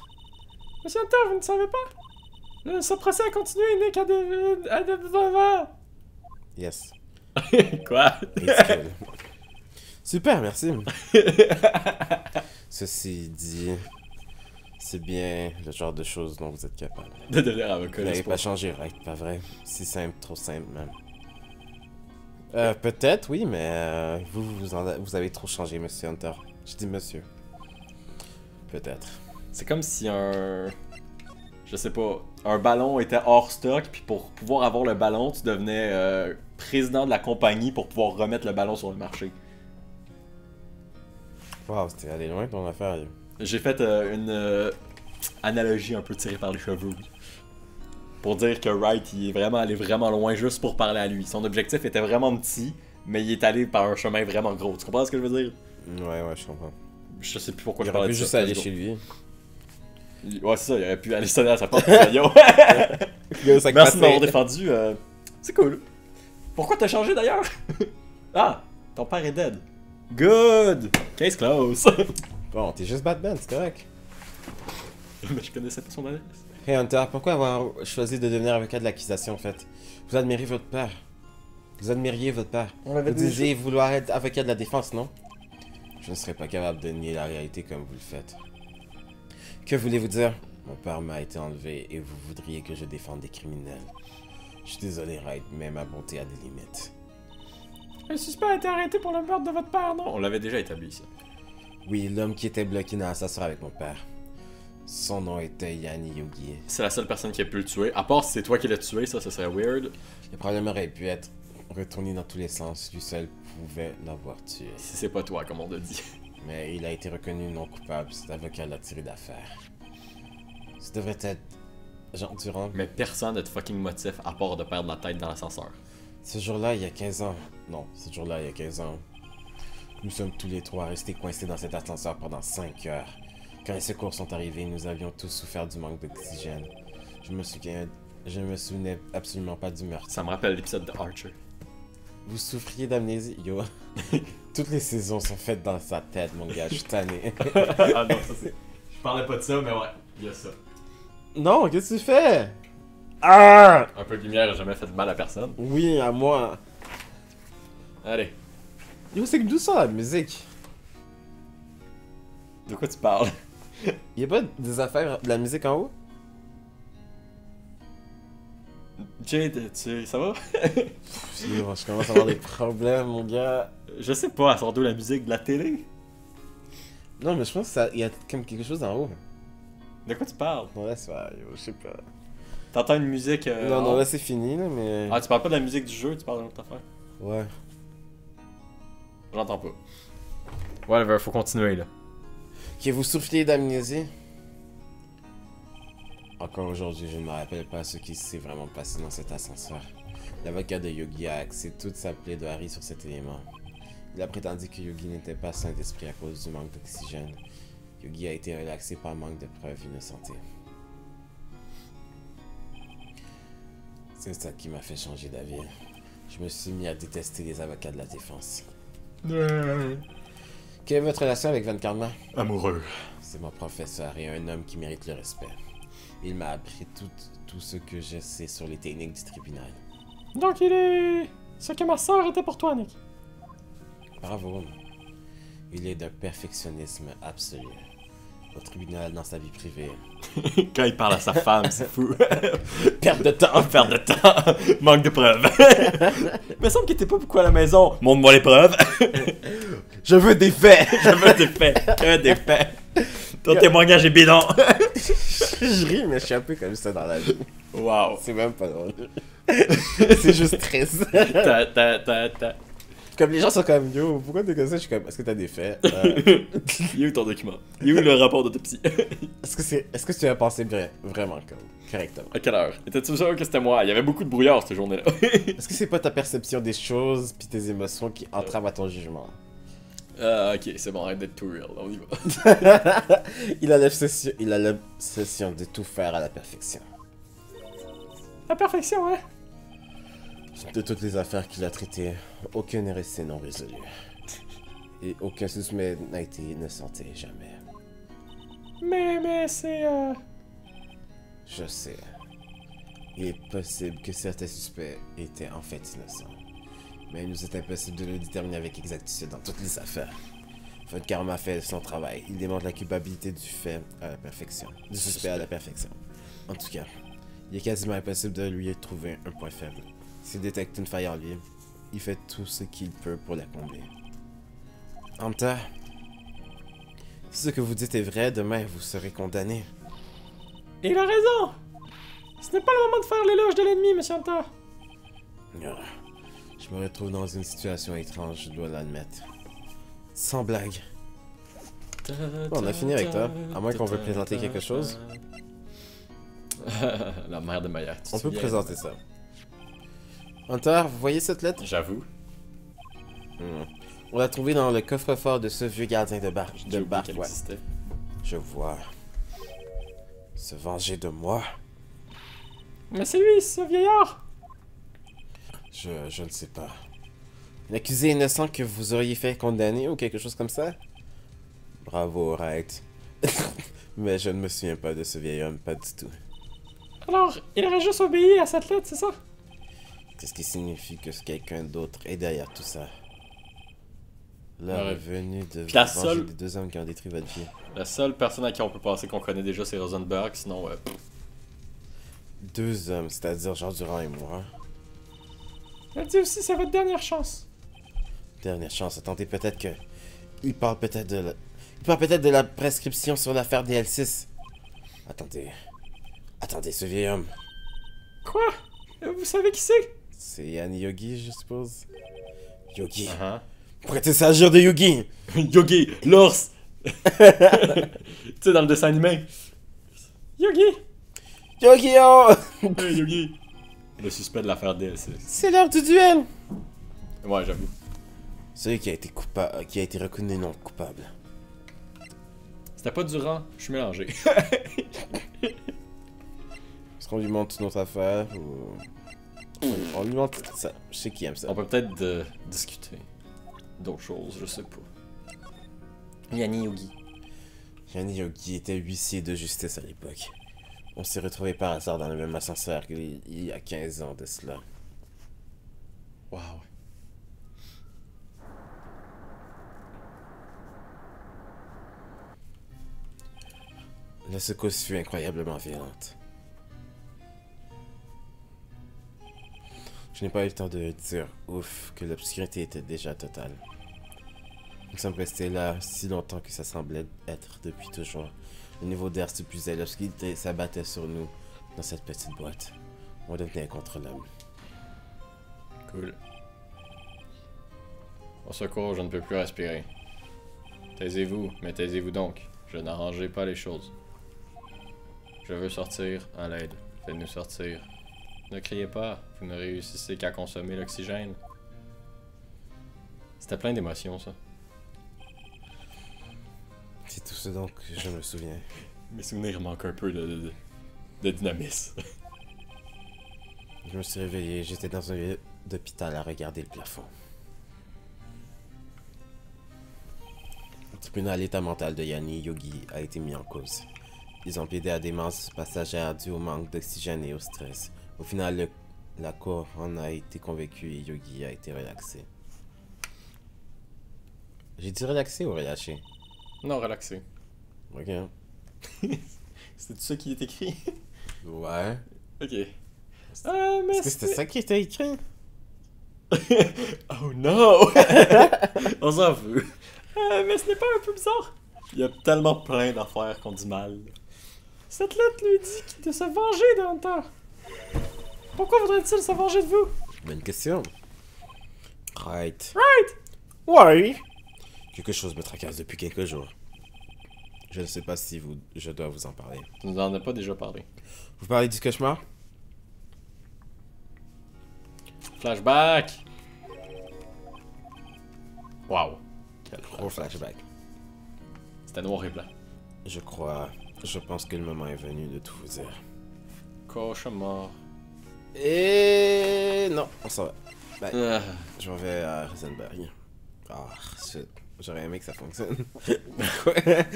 Monsieur Hunter, vous ne savez pas Le- Ce procès a continué, Nick a de... a de... Yes. Quoi. Super, merci. Ceci dit, c'est bien le genre de choses dont vous êtes capable. De devenir avocat, Vous n'avez pas changé, right? Pas vrai? Si simple, trop simple, même. Euh, peut-être, oui, mais euh, vous, vous, en a- vous avez trop changé, monsieur Hunter. Je dis monsieur. Peut-être. C'est comme si un. Je sais pas. Un ballon était hors stock, puis pour pouvoir avoir le ballon, tu devenais euh, président de la compagnie pour pouvoir remettre le ballon sur le marché. Wow, c'était allé loin ton affaire. J'ai fait euh, une euh, analogie un peu tirée par les cheveux. Pour dire que Wright, il est vraiment allé vraiment loin juste pour parler à lui. Son objectif était vraiment petit, mais il est allé par un chemin vraiment gros. Tu comprends ce que je veux dire? Ouais, ouais, je comprends. Je sais plus pourquoi Il je parlais de juste ça. aller Let's go. chez lui. Ouais, c'est ça, il aurait pu aller sonner à sa porte. Yo! Merci de m'avoir défendu. euh, C'est cool. Pourquoi t'as changé d'ailleurs? ah, ton père est dead. Good! Case close. Bon, t'es juste Batman, c'est correct. Mais je connaissais pas son adresse. Hey Hunter, pourquoi avoir choisi de devenir avocat de l'accusation en fait? Vous admirez votre père. Vous admiriez votre père. On Vous disiez vouloir être avocat de la défense, non? Je ne serais pas capable de nier la réalité comme vous le faites. Que voulez-vous dire? Mon père m'a été enlevé et vous voudriez que je défende des criminels. Je suis désolé, Wright, mais ma bonté a des limites. Le suspect a été arrêté pour le meurtre de votre père, non? On l'avait déjà établi, ça. Oui, l'homme qui était bloqué dans l'ascenseur avec mon père. Son nom était Yanni Yogi. C'est la seule personne qui a pu le tuer. À part si c'est toi qui l'as tué, ça, ça serait weird. Le problème aurait pu être retourné dans tous les sens. Lui seul pouvait l'avoir tué. Si c'est pas toi, comme on l'a dit. Mais il a été reconnu non coupable. Cet avocat l'a tiré d'affaire. Ça devrait être Jean Durand. Mais personne n'a de fucking motif à part de perdre la tête dans l'ascenseur. Ce jour-là, il y a 15 ans. Non, ce jour-là, il y a 15 ans. Nous sommes tous les trois restés coincés dans cet ascenseur pendant 5 heures. Quand les secours sont arrivés, nous avions tous souffert du manque d'oxygène. Je me souviens Je me souvenais absolument pas du meurtre. Ça me rappelle l'épisode de Archer. Vous souffriez d'amnésie, yo? Toutes les saisons sont faites dans sa tête, mon gars. Je suis tanné. ah non, ça c'est. Je parlais pas de ça, mais ouais, il y a ça. non, qu'est-ce que tu fais? Ah! Un peu de lumière a jamais fait de mal à personne. Oui, à moi. Allez, Yo, c'est d'où ça la musique? de quoi tu parles? Y'a pas des affaires de la musique en haut? Jade, tu ça va? Je commence à avoir des problèmes, mon gars. Je sais pas, elle sort d'où la musique de la télé? Non, mais je pense qu'il y a comme quelque chose en haut. De quoi tu parles? Laisse faire, yo, je sais pas. T'entends une musique. euh, non, non, là c'est fini, là, mais. Ah, tu parles pas de la musique du jeu, tu parles d'une autre affaire? Ouais. J'entends pas. Whatever, faut continuer là. Que vous souffliez d'amnésie? Encore aujourd'hui, je ne me rappelle pas ce qui s'est vraiment passé dans cet ascenseur. L'avocat de Yogi a axé toute sa plaie de Harry sur cet élément. Il a prétendu que Yogi n'était pas sain d'esprit à cause du manque d'oxygène. Yogi a été relaxé par manque de preuves innocentées. C'est ça qui m'a fait changer d'avis. Je me suis mis à détester les avocats de la défense. Quelle est votre relation avec Van Karma? Amoureux. C'est mon professeur et un homme qui mérite le respect. Il m'a appris tout, tout ce que je sais sur les techniques du tribunal. Donc il est. Ce que ma soeur était pour toi, Nick. Bravo. Il est d'un perfectionnisme absolu. Au tribunal, dans sa vie privée. Quand il parle à sa femme, c'est fou. Perte de temps! Perte de temps. Manque de preuves. Il me semble qu'il était pas beaucoup à la maison. Montre-moi les preuves. Je veux des faits! Je veux des faits. Que des faits. Ton témoignage est bidon. je ris, mais je suis un peu comme ça dans la vie. Wow. C'est même pas drôle. C'est juste triste. Ta, ta, ta, ta. Comme les gens sont comme Yo, pourquoi t'es comme ça? Je suis comme Est-ce que t'as des faits? Euh, Il est où ton document? Il est où le rapport d'autopsie? Est-ce que, c'est, est-ce que tu as pensé vrai- vraiment comme correctement? À quelle heure? Étais-tu sûr que c'était moi? Il y avait beaucoup de brouillard cette journée-là. Est-ce que c'est pas ta perception des choses puis tes émotions qui entravent à ton jugement? Ah, ok, c'est bon, arrête d'être too real. On y va. il a l'obsession, il a l'obsession de tout faire à la perfection. La perfection, hein? De toutes les affaires qu'il a traitées, aucune n'est restée non résolue. Et aucun suspect n'a été innocenté, jamais. Mais, mais, c'est. Euh... Je sais. Il est possible que certains suspects étaient en fait innocents. Mais il nous est impossible de le déterminer avec exactitude dans toutes les affaires. Votre karma fait son travail. Il démontre la culpabilité du fait à la perfection. Du suspect à la perfection. En tout cas, il est quasiment impossible de lui trouver un point faible. S'il détecte une faille en lui, il fait tout ce qu'il peut pour la combler. Hunter, si ce que vous dites est vrai, demain vous serez condamné. Il a raison! Ce n'est pas le moment de faire l'éloge de l'ennemi, monsieur. Ah, Je me retrouve dans une situation étrange, je dois l'admettre. Sans blague. Bon, on a fini avec toi. À moins qu'on veuille présenter quelque chose. La mère de Maya. On peut présenter ça. Hunter, vous voyez cette lettre? J'avoue. Hmm. On l'a trouvée dans le coffre-fort de ce vieux gardien de bar. De oublié bar, qu'elle ouais. existait. Je vois. Se venger de moi Mais c'est lui, ce vieillard! Je, je ne sais pas. Un accusé innocent que vous auriez fait condamner ou quelque chose comme ça? Bravo, right. Mais je ne me souviens pas de ce vieil homme, pas du tout. Alors, il aurait juste obéi à cette lettre, c'est ça? Qu'est-ce qui signifie que quelqu'un d'autre est derrière tout ça? L'heure Ouais. est venue de la seule- les deux hommes qui ont détruit votre vie. La seule personne à qui on peut penser qu'on connaît déjà, c'est Rosenberg, sinon, euh. Deux hommes, c'est-à-dire Jean Durand et moi. Elle dit aussi, c'est votre dernière chance. Dernière chance, attendez peut-être que... Il parle peut-être de la... Il parle peut-être de la prescription sur l'affaire des L6. Attendez. Attendez, ce vieil homme. Quoi? Vous savez qui c'est? C'est Yann Yogi, je suppose Yogi. Uh-huh. Pourrait-il s'agir de Yogi? Yogi, l'ours! tu sais, dans le dessin animé. Yogi! Yogi, oh Hey, Yogi! Le suspect de l'affaire DLC. C'est l'heure du duel Ouais, j'avoue. Celui qui a été coupable, qui a été reconnu non coupable. C'était pas Durand, je suis mélangé. Je qu'on lui montre notre affaire ou... On, on lui montre ça. Je sais qui aime ça. On peut peut-être discuter d'autres choses, je sais pas. Yanni Yogi. Yanni Yogi était huissier de justice à l'époque. On s'est retrouvés par hasard dans le même ascenseur qu'il il y a 15 ans de cela. Wow. La secousse fut incroyablement violente. Je n'ai pas eu le temps de dire ouf que l'obscurité était déjà totale. Nous sommes restés là si longtemps que ça semblait être depuis toujours. Le niveau d'air s'épuisait, l'obscurité s'abattait sur nous dans cette petite boîte. On devenait incontrôlable. Cool. Au secours, je ne peux plus respirer. Taisez-vous, mais taisez-vous donc. Je n'arrangerai pas les choses. Je veux sortir, à l'aide. Faites-nous sortir. Ne criez pas, vous ne réussissez qu'à consommer l'oxygène. C'était plein d'émotions, ça. C'est tout ce dont je me souviens. Mes souvenirs manquent un peu de, de, de dynamisme. Je me suis réveillé, j'étais dans un lit d'hôpital à regarder le plafond. Le tribunal état mental de Yanni Yogi a été mis en cause. Ils ont plaidé à des masses passagères dues au manque d'oxygène et au stress. Au final, le- la cour en a été convaincue et Yogi a été relaxé. J'ai dit relaxé ou relâché? Non, relaxez. Ok. C'est tout ça qui est écrit? Ouais. ok. Ah, mais Est-ce que c'était ça qui était écrit? Oh non! On s'en fout. Euh, mais ce n'est pas un peu bizarre? Il y a tellement plein d'affaires qu'on dit mal. Cette lettre lui dit de se venger de Hunter. Pourquoi voudrait-il se venger de vous? Bonne question. Right. Right! Ouais. Quelque chose me tracasse depuis quelques jours. Je ne sais pas si vous, je dois vous en parler. Tu nous en as pas déjà parlé. Vous parlez du cauchemar? Flashback! Wow. Quel Gros flashback. C'était noir et blanc. Je crois, je pense que le moment est venu de tout vous dire. Cauchemar. Et non, on s'en va. Ah, Je m'en vais à Rosenberg. Ah, shit. J'aurais aimé que ça fonctionne.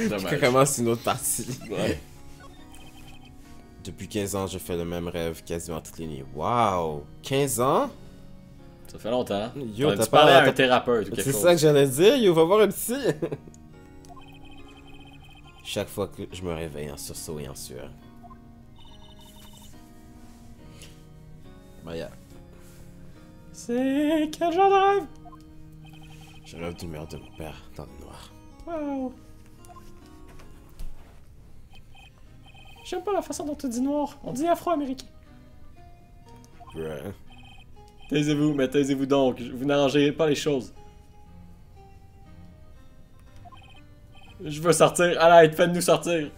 Dommage. Qu'on commence une autre partie. ouais. Depuis 15 ans, je fais le même rêve quasiment toutes les nuits. Wow! 15 ans? Ça fait longtemps. Yo, T'as parler à un thérapeute ou quelque C'est ça que j'allais dire, yo, va voir un psy. Chaque fois que je me réveille en sursaut et en sueur. Maya, C'est quel genre de rêve? je rêve du meurtre de mon père dans le noir. Wow. J'aime pas la façon dont tu dis noir. On dit afro-américain. Bruh. Taisez-vous, mais taisez-vous donc. Vous n'arrangerez pas les choses. Je veux sortir. À l'aide, faites-nous sortir.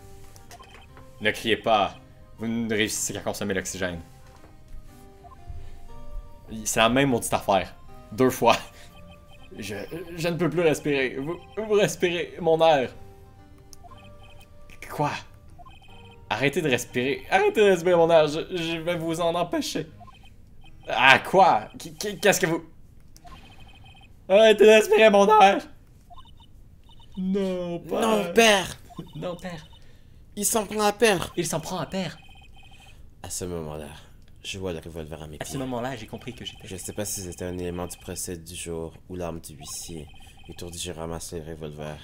Ne criez pas. Vous ne réussissez qu'à consommer l'oxygène. C'est la même maudite affaire. Deux fois. Je, je ne peux plus respirer. Vous, vous respirez mon air. Quoi? Arrêtez de respirer. Arrêtez de respirer mon air. Je, je vais vous en empêcher. Ah, quoi? Qu- qu- Qu'est-ce que vous... Arrêtez de respirer mon air! Non, père. Non, père! Non, père. Il s'en prend à père! Il s'en prend à père. À ce moment-là, je vois le revolver à mes À ce pieds. moment-là, j'ai compris que j'étais... Je sais pas si c'était un élément du procès du jour ou l'arme du huissier. Étourdi, j'ai ramassé le revolver.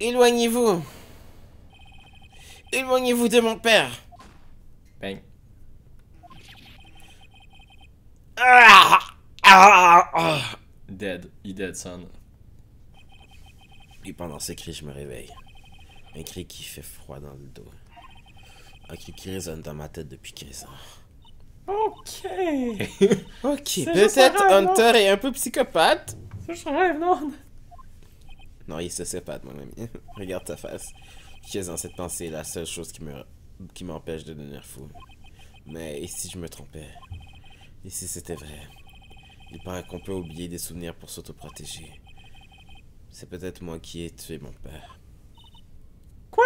Éloignez-vous! Éloignez-vous de mon père! Bang. Ah! Ah! Ah! Dead. He dead, son. Et pendant ce cri, je me réveille. Un cri qui fait froid dans le dos. Un cri qui résonne dans ma tête depuis 15 ans. Ok. Ok, peut-être non? Hunter est un peu psychopathe? C'est juste un rêve, non? Non, il est sociopathe, mon ami. Regarde ta face. 15 ans, cette pensée est la seule chose qui me qui m'empêche de devenir fou. Mais et si je me trompais? Et si c'était vrai? Il paraît qu'on peut oublier des souvenirs pour s'autoprotéger. C'est peut-être moi qui ai tué mon père. Quoi?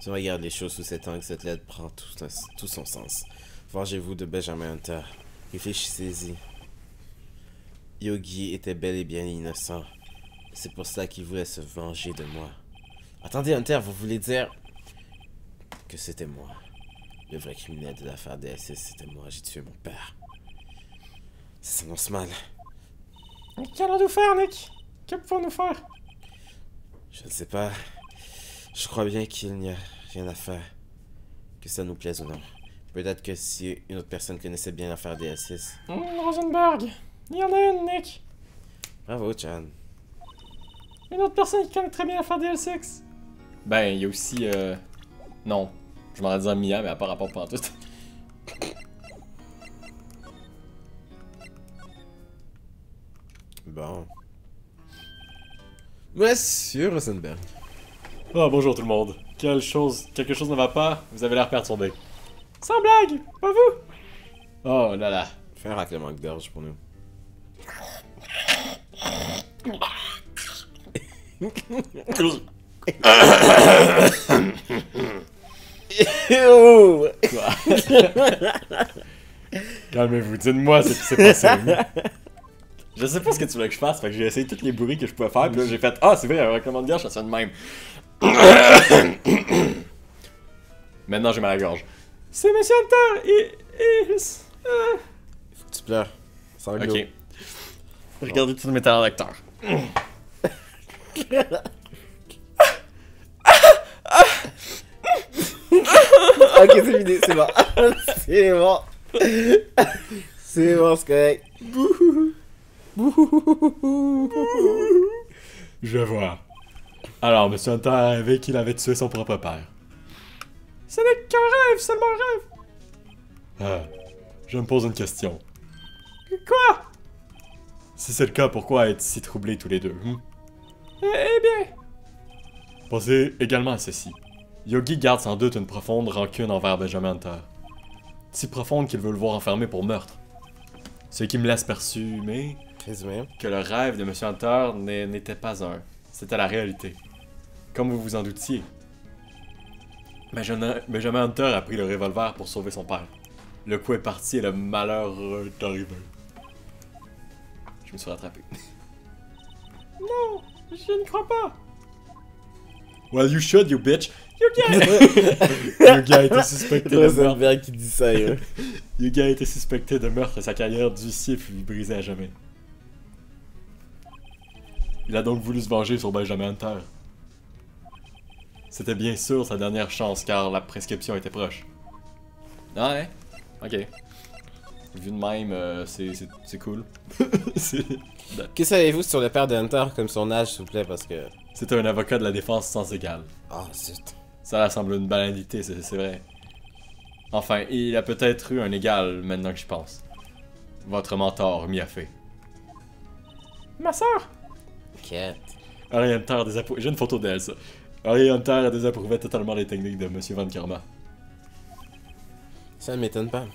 Si on regarde les choses sous cet angle, cette lettre prend tout, tout son sens. Vengez-vous de Benjamin Hunter. Réfléchissez-y. Yogi était bel et bien innocent. C'est pour cela qu'il voulait se venger de moi. Attendez, Hunter, vous voulez dire que c'était moi. Le vrai criminel de l'affaire DSS, c'était moi. J'ai tué mon père. Ça s'annonce mal. Qu'allons-nous faire, Nick? Que pouvons-nous faire? Je ne sais pas. Je crois bien qu'il n'y a rien à faire. Que ça nous plaise ou non. Peut-être que si une autre personne connaissait bien l'affaire DSS. Mmh, Rosenberg Il y en a une, Nick Bravo, Chan. Une autre personne qui connaît très bien l'affaire DL6 Ben, il y a aussi. Euh... Non. Je m'en dire Mia, mais à part rapport pas tout. Bon. Monsieur Rosenberg. Oh, bonjour tout le monde. Quelle chose, quelque chose ne va pas Vous avez l'air perturbé. Sans blague Pas vous Oh là là. Fais un raclement de gorge pour nous. Calmez-vous, dites-moi ce qui s'est passé. Je sais pas ce que tu voulais que je fasse, fait que j'ai essayé toutes les bruits que je pouvais faire, puis là j'ai fait Ah, c'est vrai, un recommande de gorge, ça sonne de même. Maintenant j'ai mal à la gorge. C'est Monsieur Hunter et euh... Faut que tu pleures. Ça va Ok. Regardez tous mes talents d'acteur. ok, c'est fini, c'est bon. c'est bon. C'est bon, c'est correct. Je vois. Alors, Monsieur Hunter a rêvé qu'il avait tué son propre père. Ce n'est qu'un rêve, seulement un rêve. Ah, je me pose une question. Quoi? Si c'est le cas, pourquoi être si troublés tous les deux hmm? eh, eh bien... Pensez également à ceci. Yogi garde sans doute une profonde rancune envers Benjamin Hunter. Si profonde qu'il veut le voir enfermé pour meurtre. Ce qui me laisse perçu, que le rêve de M. Hunter n'était pas un. C'était la réalité. Comme vous vous en doutiez. Benjamin Hunter a pris le revolver pour sauver son père. Le coup est parti et le malheur est arrivé. Je me suis rattrapé. non, je ne crois pas. Well, you should, you bitch. Yugi a été suspecté de meurtre. qui dit ça, Yugi a été suspecté de meurtre et sa carrière d'huissier fut brisée à jamais. Il a donc voulu se venger sur Benjamin Hunter. C'était bien sûr sa dernière chance car la prescription était proche. Ah ouais? Ok. Vu de même, euh, c'est cool. Que savez-vous sur le père de Hunter comme son âge, s'il vous plaît, parce que... C'était un avocat de la défense sans égal. Ah, zut. Ça semble une banalité, c'est vrai. Enfin, il a peut-être eu un égal maintenant que je pense. Votre mentor m'y a fait. Ma soeur Quête. Harry Hunter désapprouvait. J'ai une photo d'elle, ça. Harry Hunter désapprouvait totalement les techniques de Monsieur Van Karma. Ça ne m'étonne pas.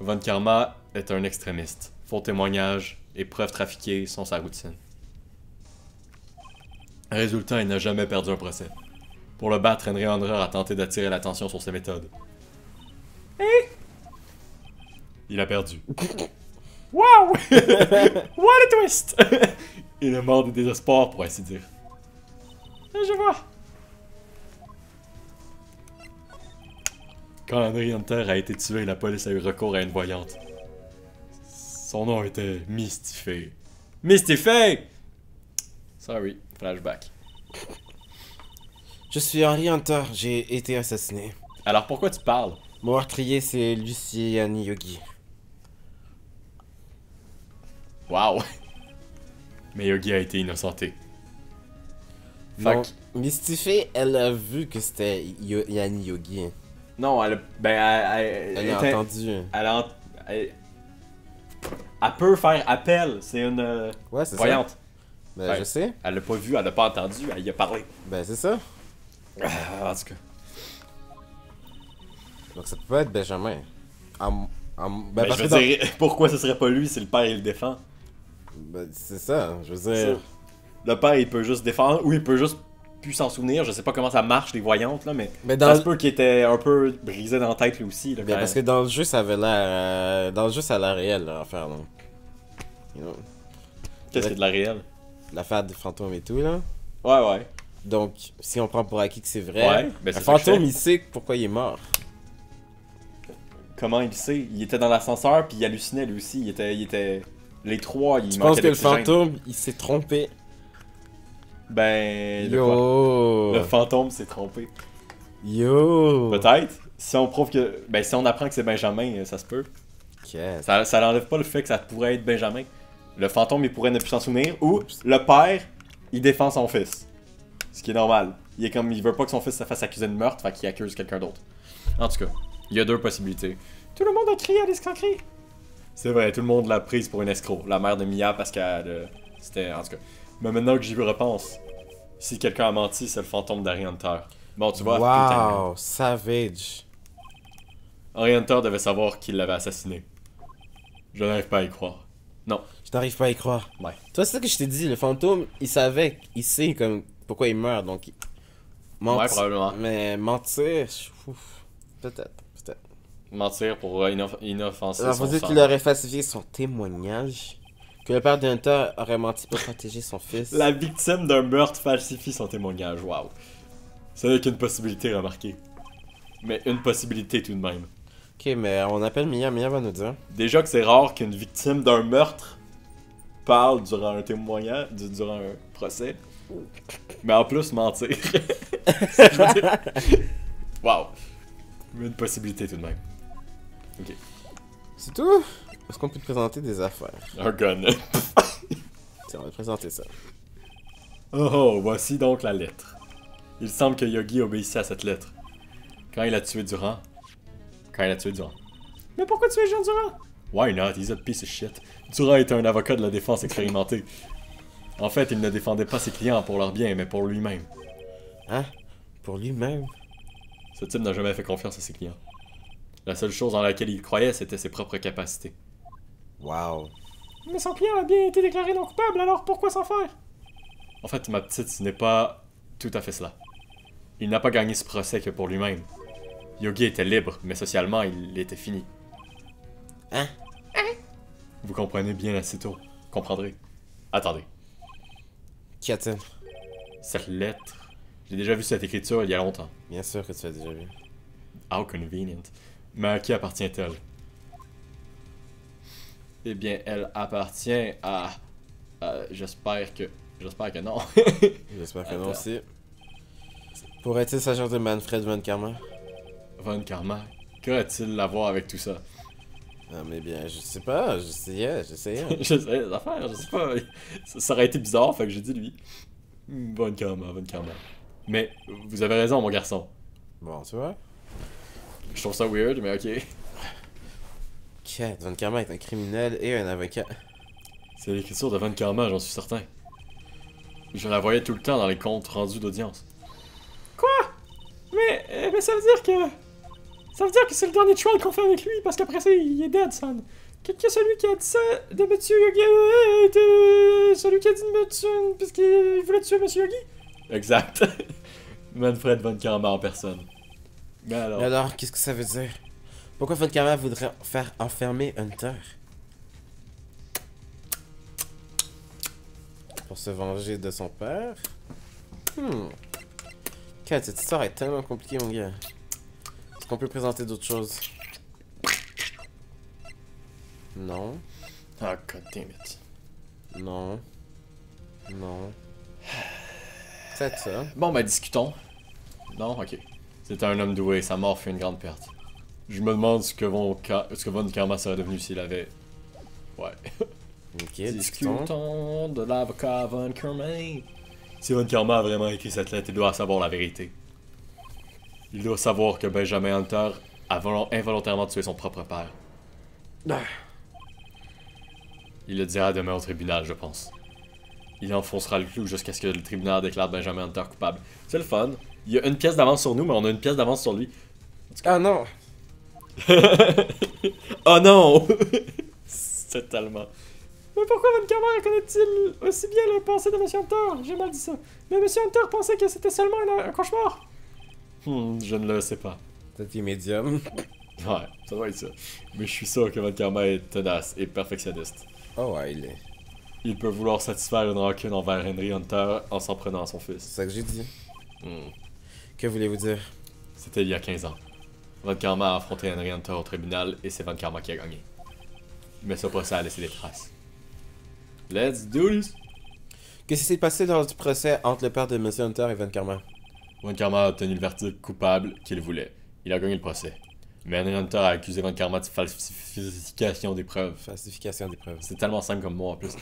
Van Karma est un extrémiste. Faux témoignages et preuves trafiquées sont sa routine. Résultat, il n'a jamais perdu un procès. Pour le battre, Henry Hunter a tenté d'attirer l'attention sur ses méthodes. Et Il a perdu. Wow! What a twist! Il est mort de désespoir, pour ainsi dire. Je vois. Quand Henry Hunter a été tué, la police a eu recours à une voyante. Son nom était Mystifé. Mystifé! Sorry, flashback. Je suis Henry Hunter, j'ai été assassiné. Alors pourquoi tu parles? Mon meurtrier, c'est Luciani Yogi. Wow! Mais Yogi a été innocenté. Non, Mystifée, elle a vu que c'était Yanni Yogi. Non, elle a... Ben, elle, elle, a entendu. Elle a... Elle, elle peut faire appel, c'est une euh, ouais, c'est voyante. Ben, je sais. Elle l'a pas vu, elle l'a pas entendu, elle y a parlé. Ben, c'est ça. Ah, en tout cas. Donc ça peut pas être Benjamin. ben, ben je veux dire, pourquoi ce serait pas lui si le père il le défend? Ben, c'est ça, je veux dire. Le père il peut juste défendre ou il peut juste pu s'en souvenir. Je sais pas comment ça marche, les voyantes, là, mais, Mais dans ça se peut qu'il était un peu brisé dans la tête lui aussi. Là, Bien, parce que dans le jeu, ça avait l'air. euh, Dans le jeu, ça a l'air réel, leur affaire, là. You know, Qu'est-ce qui est de la réelle? L'affaire des fantômes et tout, là. Ouais, ouais. Donc, si on prend pour acquis que c'est vrai, Ouais, ben je fantôme, il sait pourquoi il est mort. Comment il sait? Il était dans l'ascenseur, puis il hallucinait lui aussi. Il était. Il était... Les trois, il manquait penses que le fantôme, il s'est trompé? Ben. le quoi? Yo Le fantôme s'est trompé. Yo Peut-être. Si on prouve que. Ben, si on apprend que c'est Benjamin, euh, ça se peut. Ça, ça n'enlève pas le fait que ça pourrait être Benjamin. Le fantôme, il pourrait ne plus s'en souvenir. Ou le père, il défend son fils. Ce qui est normal. Il est comme. Il veut pas que son fils se fasse accuser de meurtre, fait qu'il accuse quelqu'un d'autre. En tout cas, il y a deux possibilités. Tout le monde a crié à l'escroquerie. C'est vrai, tout le monde l'a prise pour une escroc. La mère de Mia, parce qu'elle. euh, C'était. En tout cas. Mais maintenant que j'y repense, si quelqu'un a menti, c'est le fantôme d'Harry Hunter. Bon, tu vois, putain, Wow, savage. Hunter devait savoir qu'il l'avait assassiné. Je n'arrive pas à y croire. Non. Je n'arrive pas à y croire. Ouais. Toi, c'est ça que je t'ai dit, le fantôme, il savait, il sait comme pourquoi il meurt, donc... il- Menti- Ouais, probablement. Mais mentir, peut-être, peut-être. Mentir pour inoff- inoffenser Alors, vous dites qu'il aurait falsifié son témoignage, que le père d'Hunter aurait menti pour protéger son fils. La victime d'un meurtre falsifie son témoignage. Waouh. Ce n'est qu'une possibilité remarquée. Mais une possibilité tout de même. Ok, mais on appelle Mia, Mia va nous dire. Déjà que c'est rare qu'une victime d'un meurtre parle durant un témoignage, du- durant un procès. Mais en plus, mentir. Waouh. Une possibilité tout de même. C'est tout? Est-ce qu'on peut te présenter des affaires? Un gun. Tiens, on va te présenter ça. Oh oh, voici donc la lettre. Il semble que Yogi obéissait à cette lettre. Quand il a tué Durand? Quand il a tué Durand. Mais pourquoi tuer Jean Durand? Why not? He's a piece of shit. Durand était un avocat de la défense expérimenté. En fait, il ne défendait pas ses clients pour leur bien, mais pour lui-même. Hein? Pour lui-même? Ce type n'a jamais fait confiance à ses clients. La seule chose en laquelle il croyait, c'était ses propres capacités. Wow. Mais son client a bien été déclaré non coupable, alors pourquoi s'en faire? En fait, ma petite, ce n'est pas tout à fait cela. Il n'a pas gagné ce procès que pour lui-même. Yogi était libre, mais socialement, il était fini. Hein? Vous comprenez bien assez tôt. Comprendrez. Attendez. Qu'y a-t-il? Cette lettre. J'ai déjà vu cette écriture il y a longtemps. Bien sûr que tu l'as déjà vu. How convenient. Mais à qui appartient-elle? Eh bien, elle appartient à. à- J'espère que. J'espère que non. J'espère que non aussi. Pourrait-il s'agir de Manfred Van Karma? Von Karma? Qu'aurait-il à voir avec tout ça? Ah, mais bien, je sais pas, j'essayais, j'essayais. Je sais les affaires, je sais pas. Ça, ça aurait été bizarre, fait que j'ai dit lui. Von Karma, Von Karma. Mais vous avez raison, mon garçon. bon, tu vois. Je trouve ça weird, mais ok. Kat, Van Karma est un criminel et un avocat. C'est l'écriture de Von Karma, j'en suis certain. Je la voyais tout le temps dans les comptes rendus d'audience. Quoi? Mais, euh, mais ça veut dire que. Ça veut dire que c'est le dernier trial qu'on fait avec lui, parce qu'après ça, il est dead, son. Que, que celui qui a dit ça de Monsieur Yogi était celui qui a dit de me tuer parce qu'il voulait tuer Monsieur Yogi Exact. Manfred Von Karma en personne. Mais alors? Mais alors, qu'est-ce que ça veut dire? Pourquoi Van Karma voudrait faire enfermer Hunter Pour se venger de son père? Hmm. Kat, cette histoire est tellement compliquée, mon gars. Est-ce qu'on peut présenter d'autres choses? Non. Ah, god damn it. Non. Non. C'est ça. Bon, ben discutons. Non, ok. C'est un homme doué, sa mort fut une grande perte. Je me demande ce que Von, Ka- ce que Von Karma serait devenu s'il avait. Ouais. Ok, discutons. De l'avocat Von Karma. Si Von Karma a vraiment écrit cette lettre, il doit savoir la vérité. Il doit savoir que Benjamin Hunter a volo- involontairement tué son propre père. Ah. Il le dira demain au tribunal, je pense. Il enfoncera le clou jusqu'à ce que le tribunal déclare Benjamin Hunter coupable. C'est le fun. Il y a une pièce d'avance sur nous, mais on a une pièce d'avance sur lui. Ah non oh non! C'est tellement. Mais pourquoi Von Karma reconnaît-il aussi bien le pensée de Monsieur Hunter? J'ai mal dit ça. Mais Monsieur Hunter pensait que c'était seulement un, un cauchemar. Hmm, je ne le sais pas. Peut-être qu'il est médium. Ouais, ça doit être ça. Mais je suis sûr que Von Karma est tenace et perfectionniste. Oh ouais, il est. Il peut vouloir satisfaire une rancune envers Henry Hunter en s'en prenant à son fils. C'est ça que j'ai dit. Hmm. Que voulez-vous dire? C'était il y a 15 ans. Von Karma a affronté Henry Hunter au tribunal et c'est Von Karma qui a gagné. Mais ce procès a laissé des traces. Let's do this! Qu'est-ce qui s'est passé dans le procès entre le père de Monsieur Hunter et Van Karma? Von Karma a obtenu le verdict coupable qu'il voulait. Il a gagné le procès. Mais Henry Hunter a accusé Von Karma de falsification des preuves. Falsification des preuves. C'est tellement simple comme mot en plus.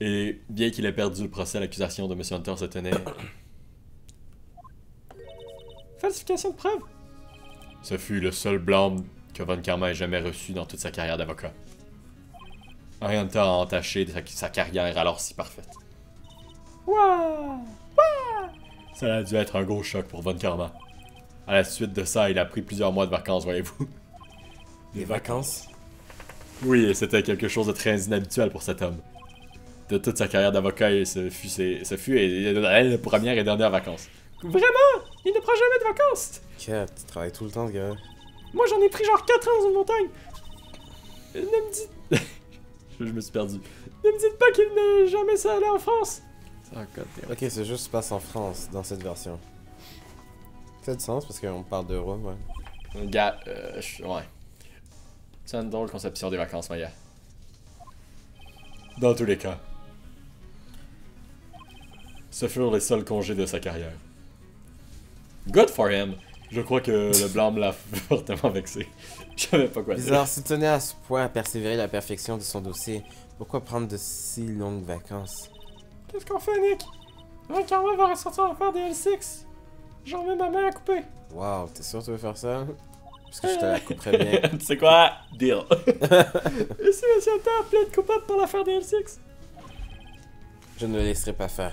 Et bien qu'il ait perdu le procès, l'accusation de M. Hunter se tenait. Falsification de preuves? Ce fut le seul blâme que Von Karma ait jamais reçu dans toute sa carrière d'avocat. Henry Hunter a entaché sa, sa carrière alors si parfaite. Wouah! Ça a dû être un gros choc pour Von Karma. À la suite de ça, il a pris plusieurs mois de vacances, voyez-vous. Des vacances Oui, et c'était quelque chose de très inhabituel pour cet homme. De toute sa carrière d'avocat, ce fut, ses, ce fut les premières et dernières vacances. Vraiment? Il ne prend jamais de vacances! Kat, tu travailles tout le temps, ce gars. Moi, j'en ai pris genre 4 ans dans une montagne! Ne me dites... je, je me suis perdu. Ne me dites pas qu'il n'est jamais ça allé en France! Ok, c'est juste se passe en France, dans cette version. Ça a du sens parce qu'on parle d'euros, ouais. Gars, euh, je- ouais. C'est une drôle conception des vacances, Maya. Dans tous les cas. Ce furent les seuls congés de sa carrière. Good for him! Je crois que le blâme l'a fortement vexé. Je savais pas quoi dire. Bizarre, s'il tenait à ce point à persévérer la perfection de son dossier, pourquoi prendre de si longues vacances? Qu'est-ce qu'on fait, Nick? Von Karma va ressortir l'affaire des L6. J'en mets ma main à couper. Waouh, t'es sûr que tu veux faire ça? Parce que je te la couperais bien. tu sais quoi? Deal. Et si Monsieur Hunter plaide coupable pour l'affaire des L6? Je ne le laisserai pas faire.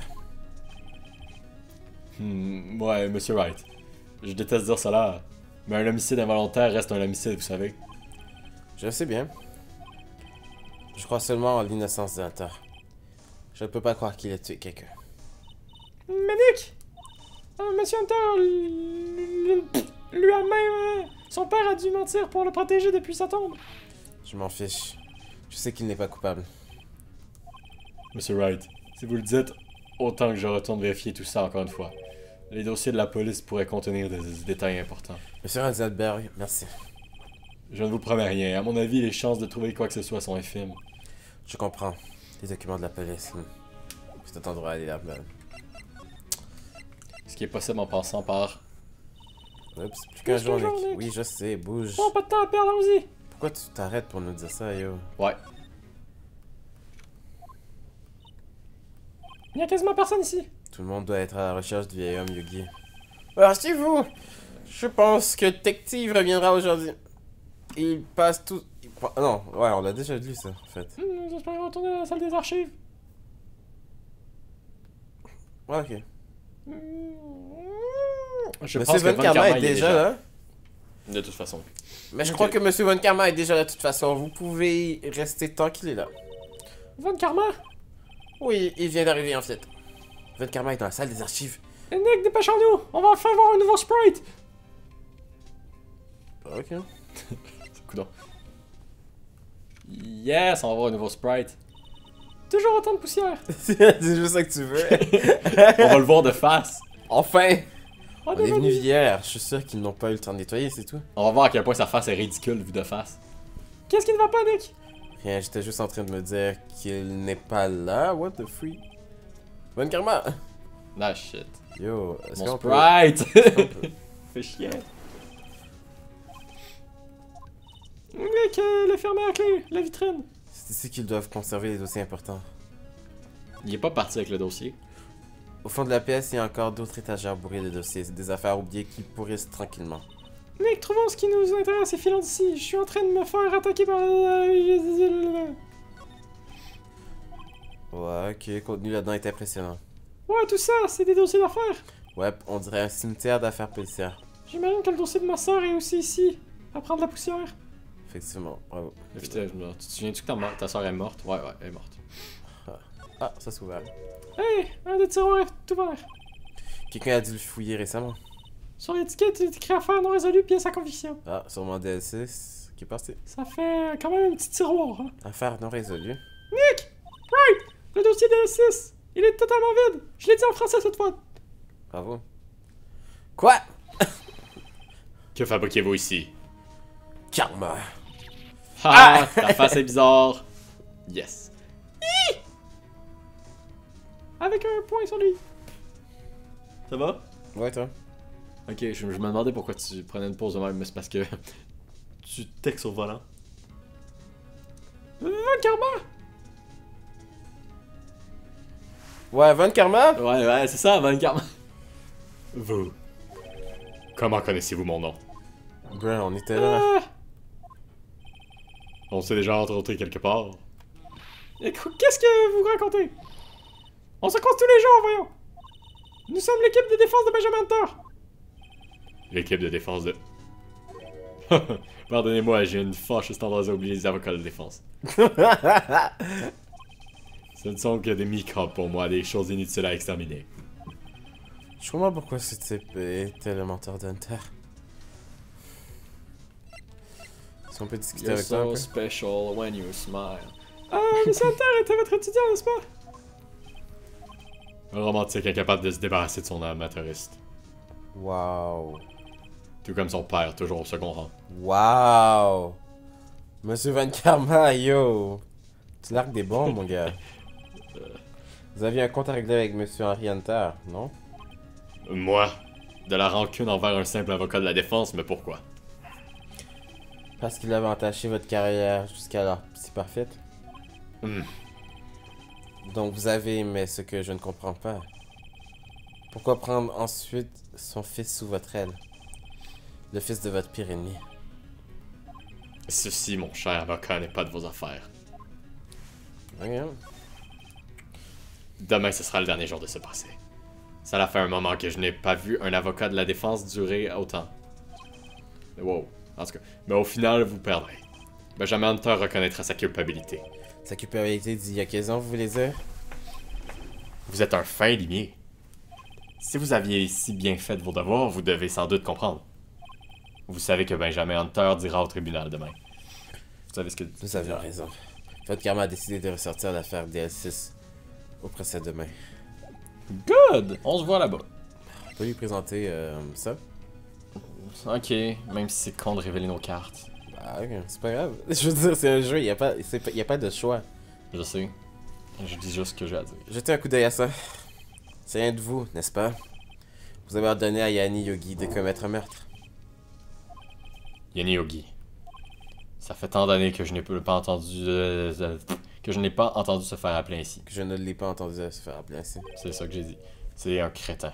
Hmm, ouais, Monsieur Wright. Je déteste dire cela, mais un homicide involontaire reste un homicide, vous savez. Je le sais bien. Je crois seulement en l'innocence de Hunter. Je ne peux pas croire qu'il ait tué quelqu'un. Mais Nick! Monsieur Hunter lui a même... son père a dû mentir pour le protéger depuis sa tombe. Je m'en fiche. Je sais qu'il n'est pas coupable. Monsieur Wright, si vous le dites, autant que je retourne vérifier tout ça encore une fois. Les dossiers de la police pourraient contenir des, des détails importants. Monsieur Heisenberg, merci. Je ne vous promets rien. À mon avis, les chances de trouver quoi que ce soit sont infimes. Je comprends. Les documents de la police. hmm. C'est un endroit à aller là-bas. Ce qui est possible en passant par... Oups, plus qu'un Plus jour, qu'un jour, Nick. Oui, je sais, bouge. pas de temps à perdre, allons-y! Pourquoi tu t'arrêtes pour nous dire ça, yo? Ouais. Il n'y a quasiment personne ici. Tout le monde doit être à la recherche du vieil homme Yugi. Alors, c'est vous Je pense que le détective reviendra aujourd'hui. Il passe tout... il pa- Non, ouais, on l'a déjà lu, ça, en fait. Hmm, J'espère retourner dans la salle des archives. Ouais, ok. Je Monsieur Von Karma est déjà là. De toute façon. Mais je crois que Monsieur Von Karma est déjà là de toute façon. Vous pouvez rester tant qu'il est là. Von Karma? Oui, il vient d'arriver en fait. Von Karma est dans la salle des archives. Nick, dépêchons-nous On va enfin voir un nouveau sprite Ok. Coudon. Yes, on va voir un nouveau sprite. Toujours autant de poussière. c'est juste ça que tu veux. on va le voir de face. enfin On, On est venu hier. Je suis sûr qu'ils n'ont pas eu le temps de nettoyer, c'est tout. On va voir à quel point sa face est ridicule vue de face. Qu'est-ce qui ne va pas, Nick? Rien, j'étais juste en train de me dire qu'il n'est pas là. What the freak? Von Karma! Ah shit. Yo, est-ce qu'on peut... sprite Fais chier. Nick, elle est fermée à clé, la vitrine. C'est ici qu'ils doivent conserver les dossiers importants. Il est pas parti avec le dossier. Au fond de la pièce, il y a encore d'autres étagères bourrées de dossiers. C'est des affaires oubliées qui pourrissent tranquillement. Nick, trouvons ce qui nous intéresse et filons d'ici. Je suis en train de me faire attaquer par... Ouais, ok, le contenu là-dedans est impressionnant. Ouais, tout ça, c'est des dossiers d'affaires. Ouais, on dirait un cimetière d'affaires policières. J'imagine que le dossier de ma soeur est aussi ici, à prendre la poussière. effectivement. Bravo. Putain, je me- Tu te souviens-tu que ta, ta soeur est morte? Ouais, ouais, elle est morte. Ah, ça s'est ouvert. Hey, un des tiroirs est ouvert. Quelqu'un a dû le fouiller récemment. Sur l'étiquette, il est écrit affaire non résolue, pièce à conviction. Ah, sûrement DLC c- qui est parti. Ça fait quand même un petit tiroir, hein. Affaire non résolue. Le dossier de S6, il est totalement vide. Je l'ai dit en français cette fois. Bravo. Quoi? Que fabriquez-vous ici? Karma. Ah, ta face est bizarre. Yes. Avec un point sur lui. Ça va? Ouais, toi Ok, je, je me demandais pourquoi tu prenais une pause de même, mais c'est parce que tu textes au volant. Euh, karma! Ouais, Van Karma? Ouais, ouais, c'est ça, Van Karma. Vous. Comment connaissez-vous mon nom? Bruh, on était là. Ah! On s'est déjà rencontrés quelque part. Qu'est-ce que vous racontez? On se croise tous les jours, voyons! Nous sommes l'équipe de défense de Benjamin Hunter! L'équipe de défense de... Pardonnez-moi, j'ai une fâcheuse tendance à oublier les avocats de défense. Ce ne sont que des microbes pour moi, des choses inutiles à exterminer. Je comprends pourquoi ce type était le mentor d'Hunter. Est-ce qu'on peut discuter avec toi un peu special when you smile. Ah, Hunter était votre étudiant, n'est-ce pas? Un romantique incapable de se débarrasser de son amateuriste. Wow. Tout comme son père, toujours au second rang. Wow. Monsieur Van Karma, yo. Tu largues des bombes, mon gars. Vous aviez un compte à régler avec Monsieur Henry Hunter, non? Moi, de la rancune envers un simple avocat de la défense, mais pourquoi? Parce qu'il avait entaché votre carrière jusqu'alors si parfaite. Hmm. Donc vous avez aimé ce que je ne comprends pas. Pourquoi prendre ensuite son fils sous votre aile? Le fils de votre pire ennemi. Ceci, mon cher avocat, n'est pas de vos affaires. Regarde. Demain, ce sera le dernier jour de ce procès. Ça fait un moment que je n'ai pas vu un avocat de la défense durer autant. Wow. En tout cas. Mais au final, vous perdrez. Benjamin Hunter reconnaîtra sa culpabilité. Sa culpabilité d'il y a 15 ans, vous voulez dire? Vous êtes un fin limier. Si vous aviez si bien fait vos devoirs, vous devez sans doute comprendre. Vous savez que Benjamin Hunter dira au tribunal demain. Vous savez ce que... Nous avions raison. Votre karma a décidé de ressortir l'affaire DL6 au procès demain. Good! On se voit là-bas. On peut lui présenter euh, ça Ok, même si c'est con de révéler nos cartes. Bah, ok, c'est pas grave. Je veux dire, c'est un jeu, il n'y a, pas- c'est pas- y a pas de choix. Je sais. Je dis juste ce que j'ai à dire. Jetez un coup d'œil à ça. C'est rien de vous, n'est-ce pas? Vous avez ordonné à Yanni Yogi de commettre un meurtre. Yanni Yogi. Ça fait tant d'années que je n'ai pas entendu... euh, euh, que je n'ai pas entendu se faire appeler ainsi. Que je ne l'ai pas entendu se faire appeler ainsi. C'est ça que j'ai dit. C'est un crétin.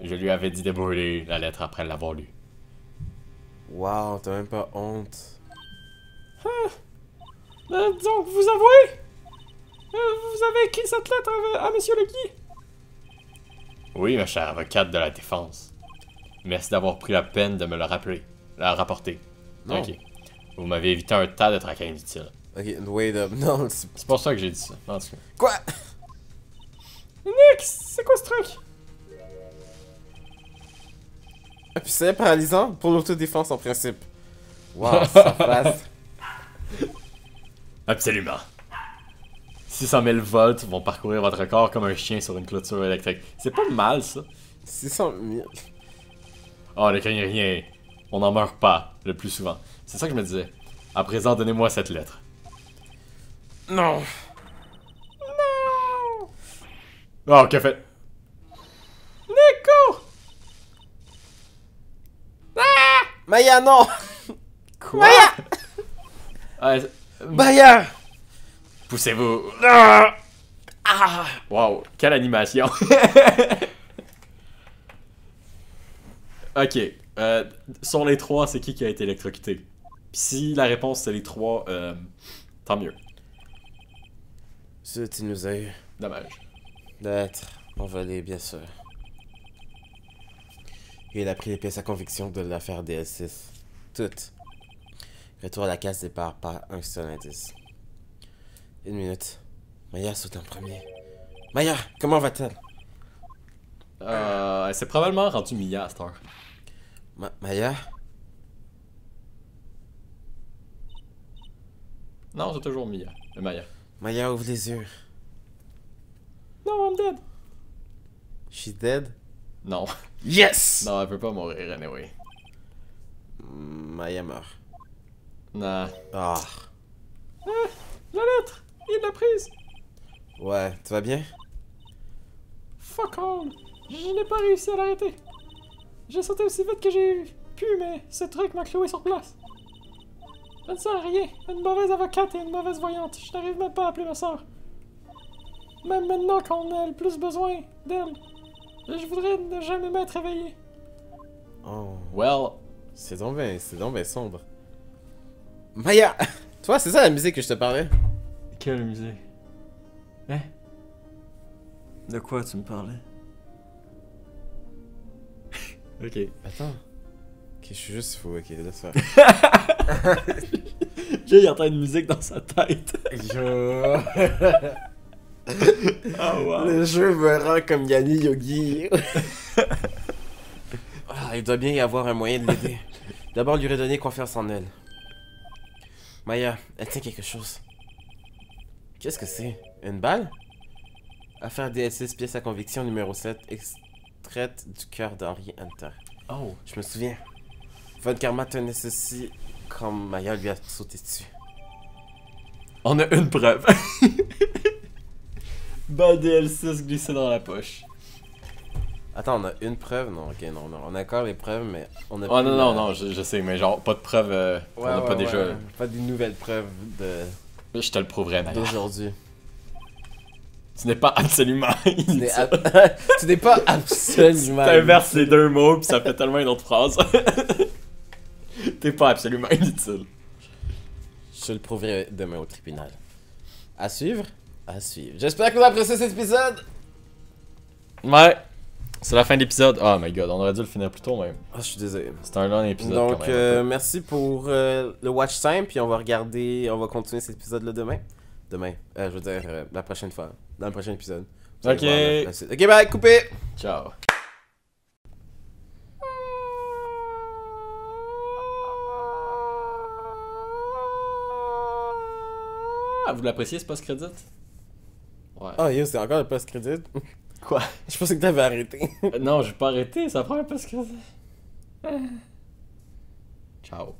Je lui avais dit de brûler la lettre après l'avoir lue. Waouh, t'as même pas honte. Euh, donc, vous avouez? Vous avez écrit cette lettre à, Monsieur Lucky Oui, ma chère avocate de la défense. Merci d'avoir pris la peine de me le rappeler. La rapporter. Non. Ok. Vous m'avez évité un tas de tracas inutiles. Ok, wait up. Non, c'est- C'est pour ça que j'ai dit ça. En tout cas. Quoi? Nick, c'est quoi ce truc? Ah, puis c'est paralysant pour l'autodéfense en principe. Waouh, ça passe. Absolument. 600 000 volts vont parcourir votre corps comme un chien sur une clôture électrique. C'est pas mal, ça. 600 000. Oh, ne craignez rien. On n'en meurt pas, le plus souvent. C'est ça que je me disais. À présent, donnez-moi cette lettre. Non. Oh, que fait... Nico! Maya, non Quoi? Ah, Maya Poussez-vous. Ah! Wow, quelle animation. ok. euh, sur les trois, c'est qui qui a été électrocuté? Si la réponse c'est les trois, euh, tant mieux. Ce tu nous a eu Dommage. d'être envolé, bien sûr. Et il a pris les pièces à conviction de l'affaire DL6. Toutes. Retour à la case départ, pas un seul indice. Une minute. Maya saute en premier. Maya, comment va-t-elle? Euh, c'est probablement rendu Mia à cette heure. Ma- Maya? Non, c'est toujours Mia. Le Maya. Maya, ouvre les yeux. Non, I'm dead. She's dead? Non. Yes! Non, elle peut pas mourir, anyway. Maya meurt. Non. Ah. La lettre! Il l'a prise! Ouais, tu vas bien? Fuck all! Je n'ai pas réussi à l'arrêter. J'ai sauté aussi vite que j'ai pu, mais ce truc m'a cloué sur place. Je ne à rien. Une mauvaise avocate et une mauvaise voyante. Je n'arrive même pas à appeler ma soeur. Même maintenant qu'on a le plus besoin d'elle. Je voudrais ne jamais m'être réveillé. Oh. Well, C'est donc ben, c'est donc ben sombre. Maya! Toi, c'est ça la musique que je te parlais? quelle musique? Hein? De quoi tu me parlais? ok. Attends. Ok, je suis juste fou, ok, laisse faire. Jay il entend une musique dans sa tête. Yo! Oh wow. Le jeu me rend comme Yanni Yogi. ah, il doit bien y avoir un moyen de l'aider. D'abord, lui redonner confiance en elle. Maya, elle tient quelque chose. Qu'est-ce que c'est? Une balle? Affaire DL6, pièce à conviction numéro 7, extraite du cœur d'Henri Hunter. Oh. Je me souviens. Von Karma tenait ceci quand Maya lui a sauté dessus. On a une preuve. Bas DL6 glissé dans la poche. Attends, on a une preuve? Non, ok, non, non. On a encore les preuves, mais on a Oh non, non, la- non, je, je sais, mais genre, pas de preuve. euh, on Ouais, a ouais, pas déjà. ouais. Pas des nouvelles preuves de Je te le prouverai, Naya. d'aujourd'hui. Tu n'es pas absolument. Tu n'es ab- tu pas absolument. T'inverses les deux mots, puis ça fait tellement une autre phrase. T'es pas absolument inutile. Je le prouverai demain au tribunal. À suivre? À suivre. J'espère que vous appréciez cet épisode. Ouais. C'est la fin de l'épisode. Oh my god, on aurait dû le finir plus tôt même. Ah, je suis désolé. C'était un long épisode. quand Donc, même. euh, merci pour euh, le watch time. Puis on va regarder, on va continuer cet épisode-là demain. Demain, euh, je veux dire, euh, la prochaine fois. Dans le prochain épisode. Ok. voir. Ok, bye, coupé. Ciao. Ah, vous l'appréciez ce post-crédit? Ouais. Oh, yo, c'est encore le post-crédit? Quoi? Je pensais que t'avais arrêté. non, je vais pas arrêter, ça prend un post-crédit. Ciao.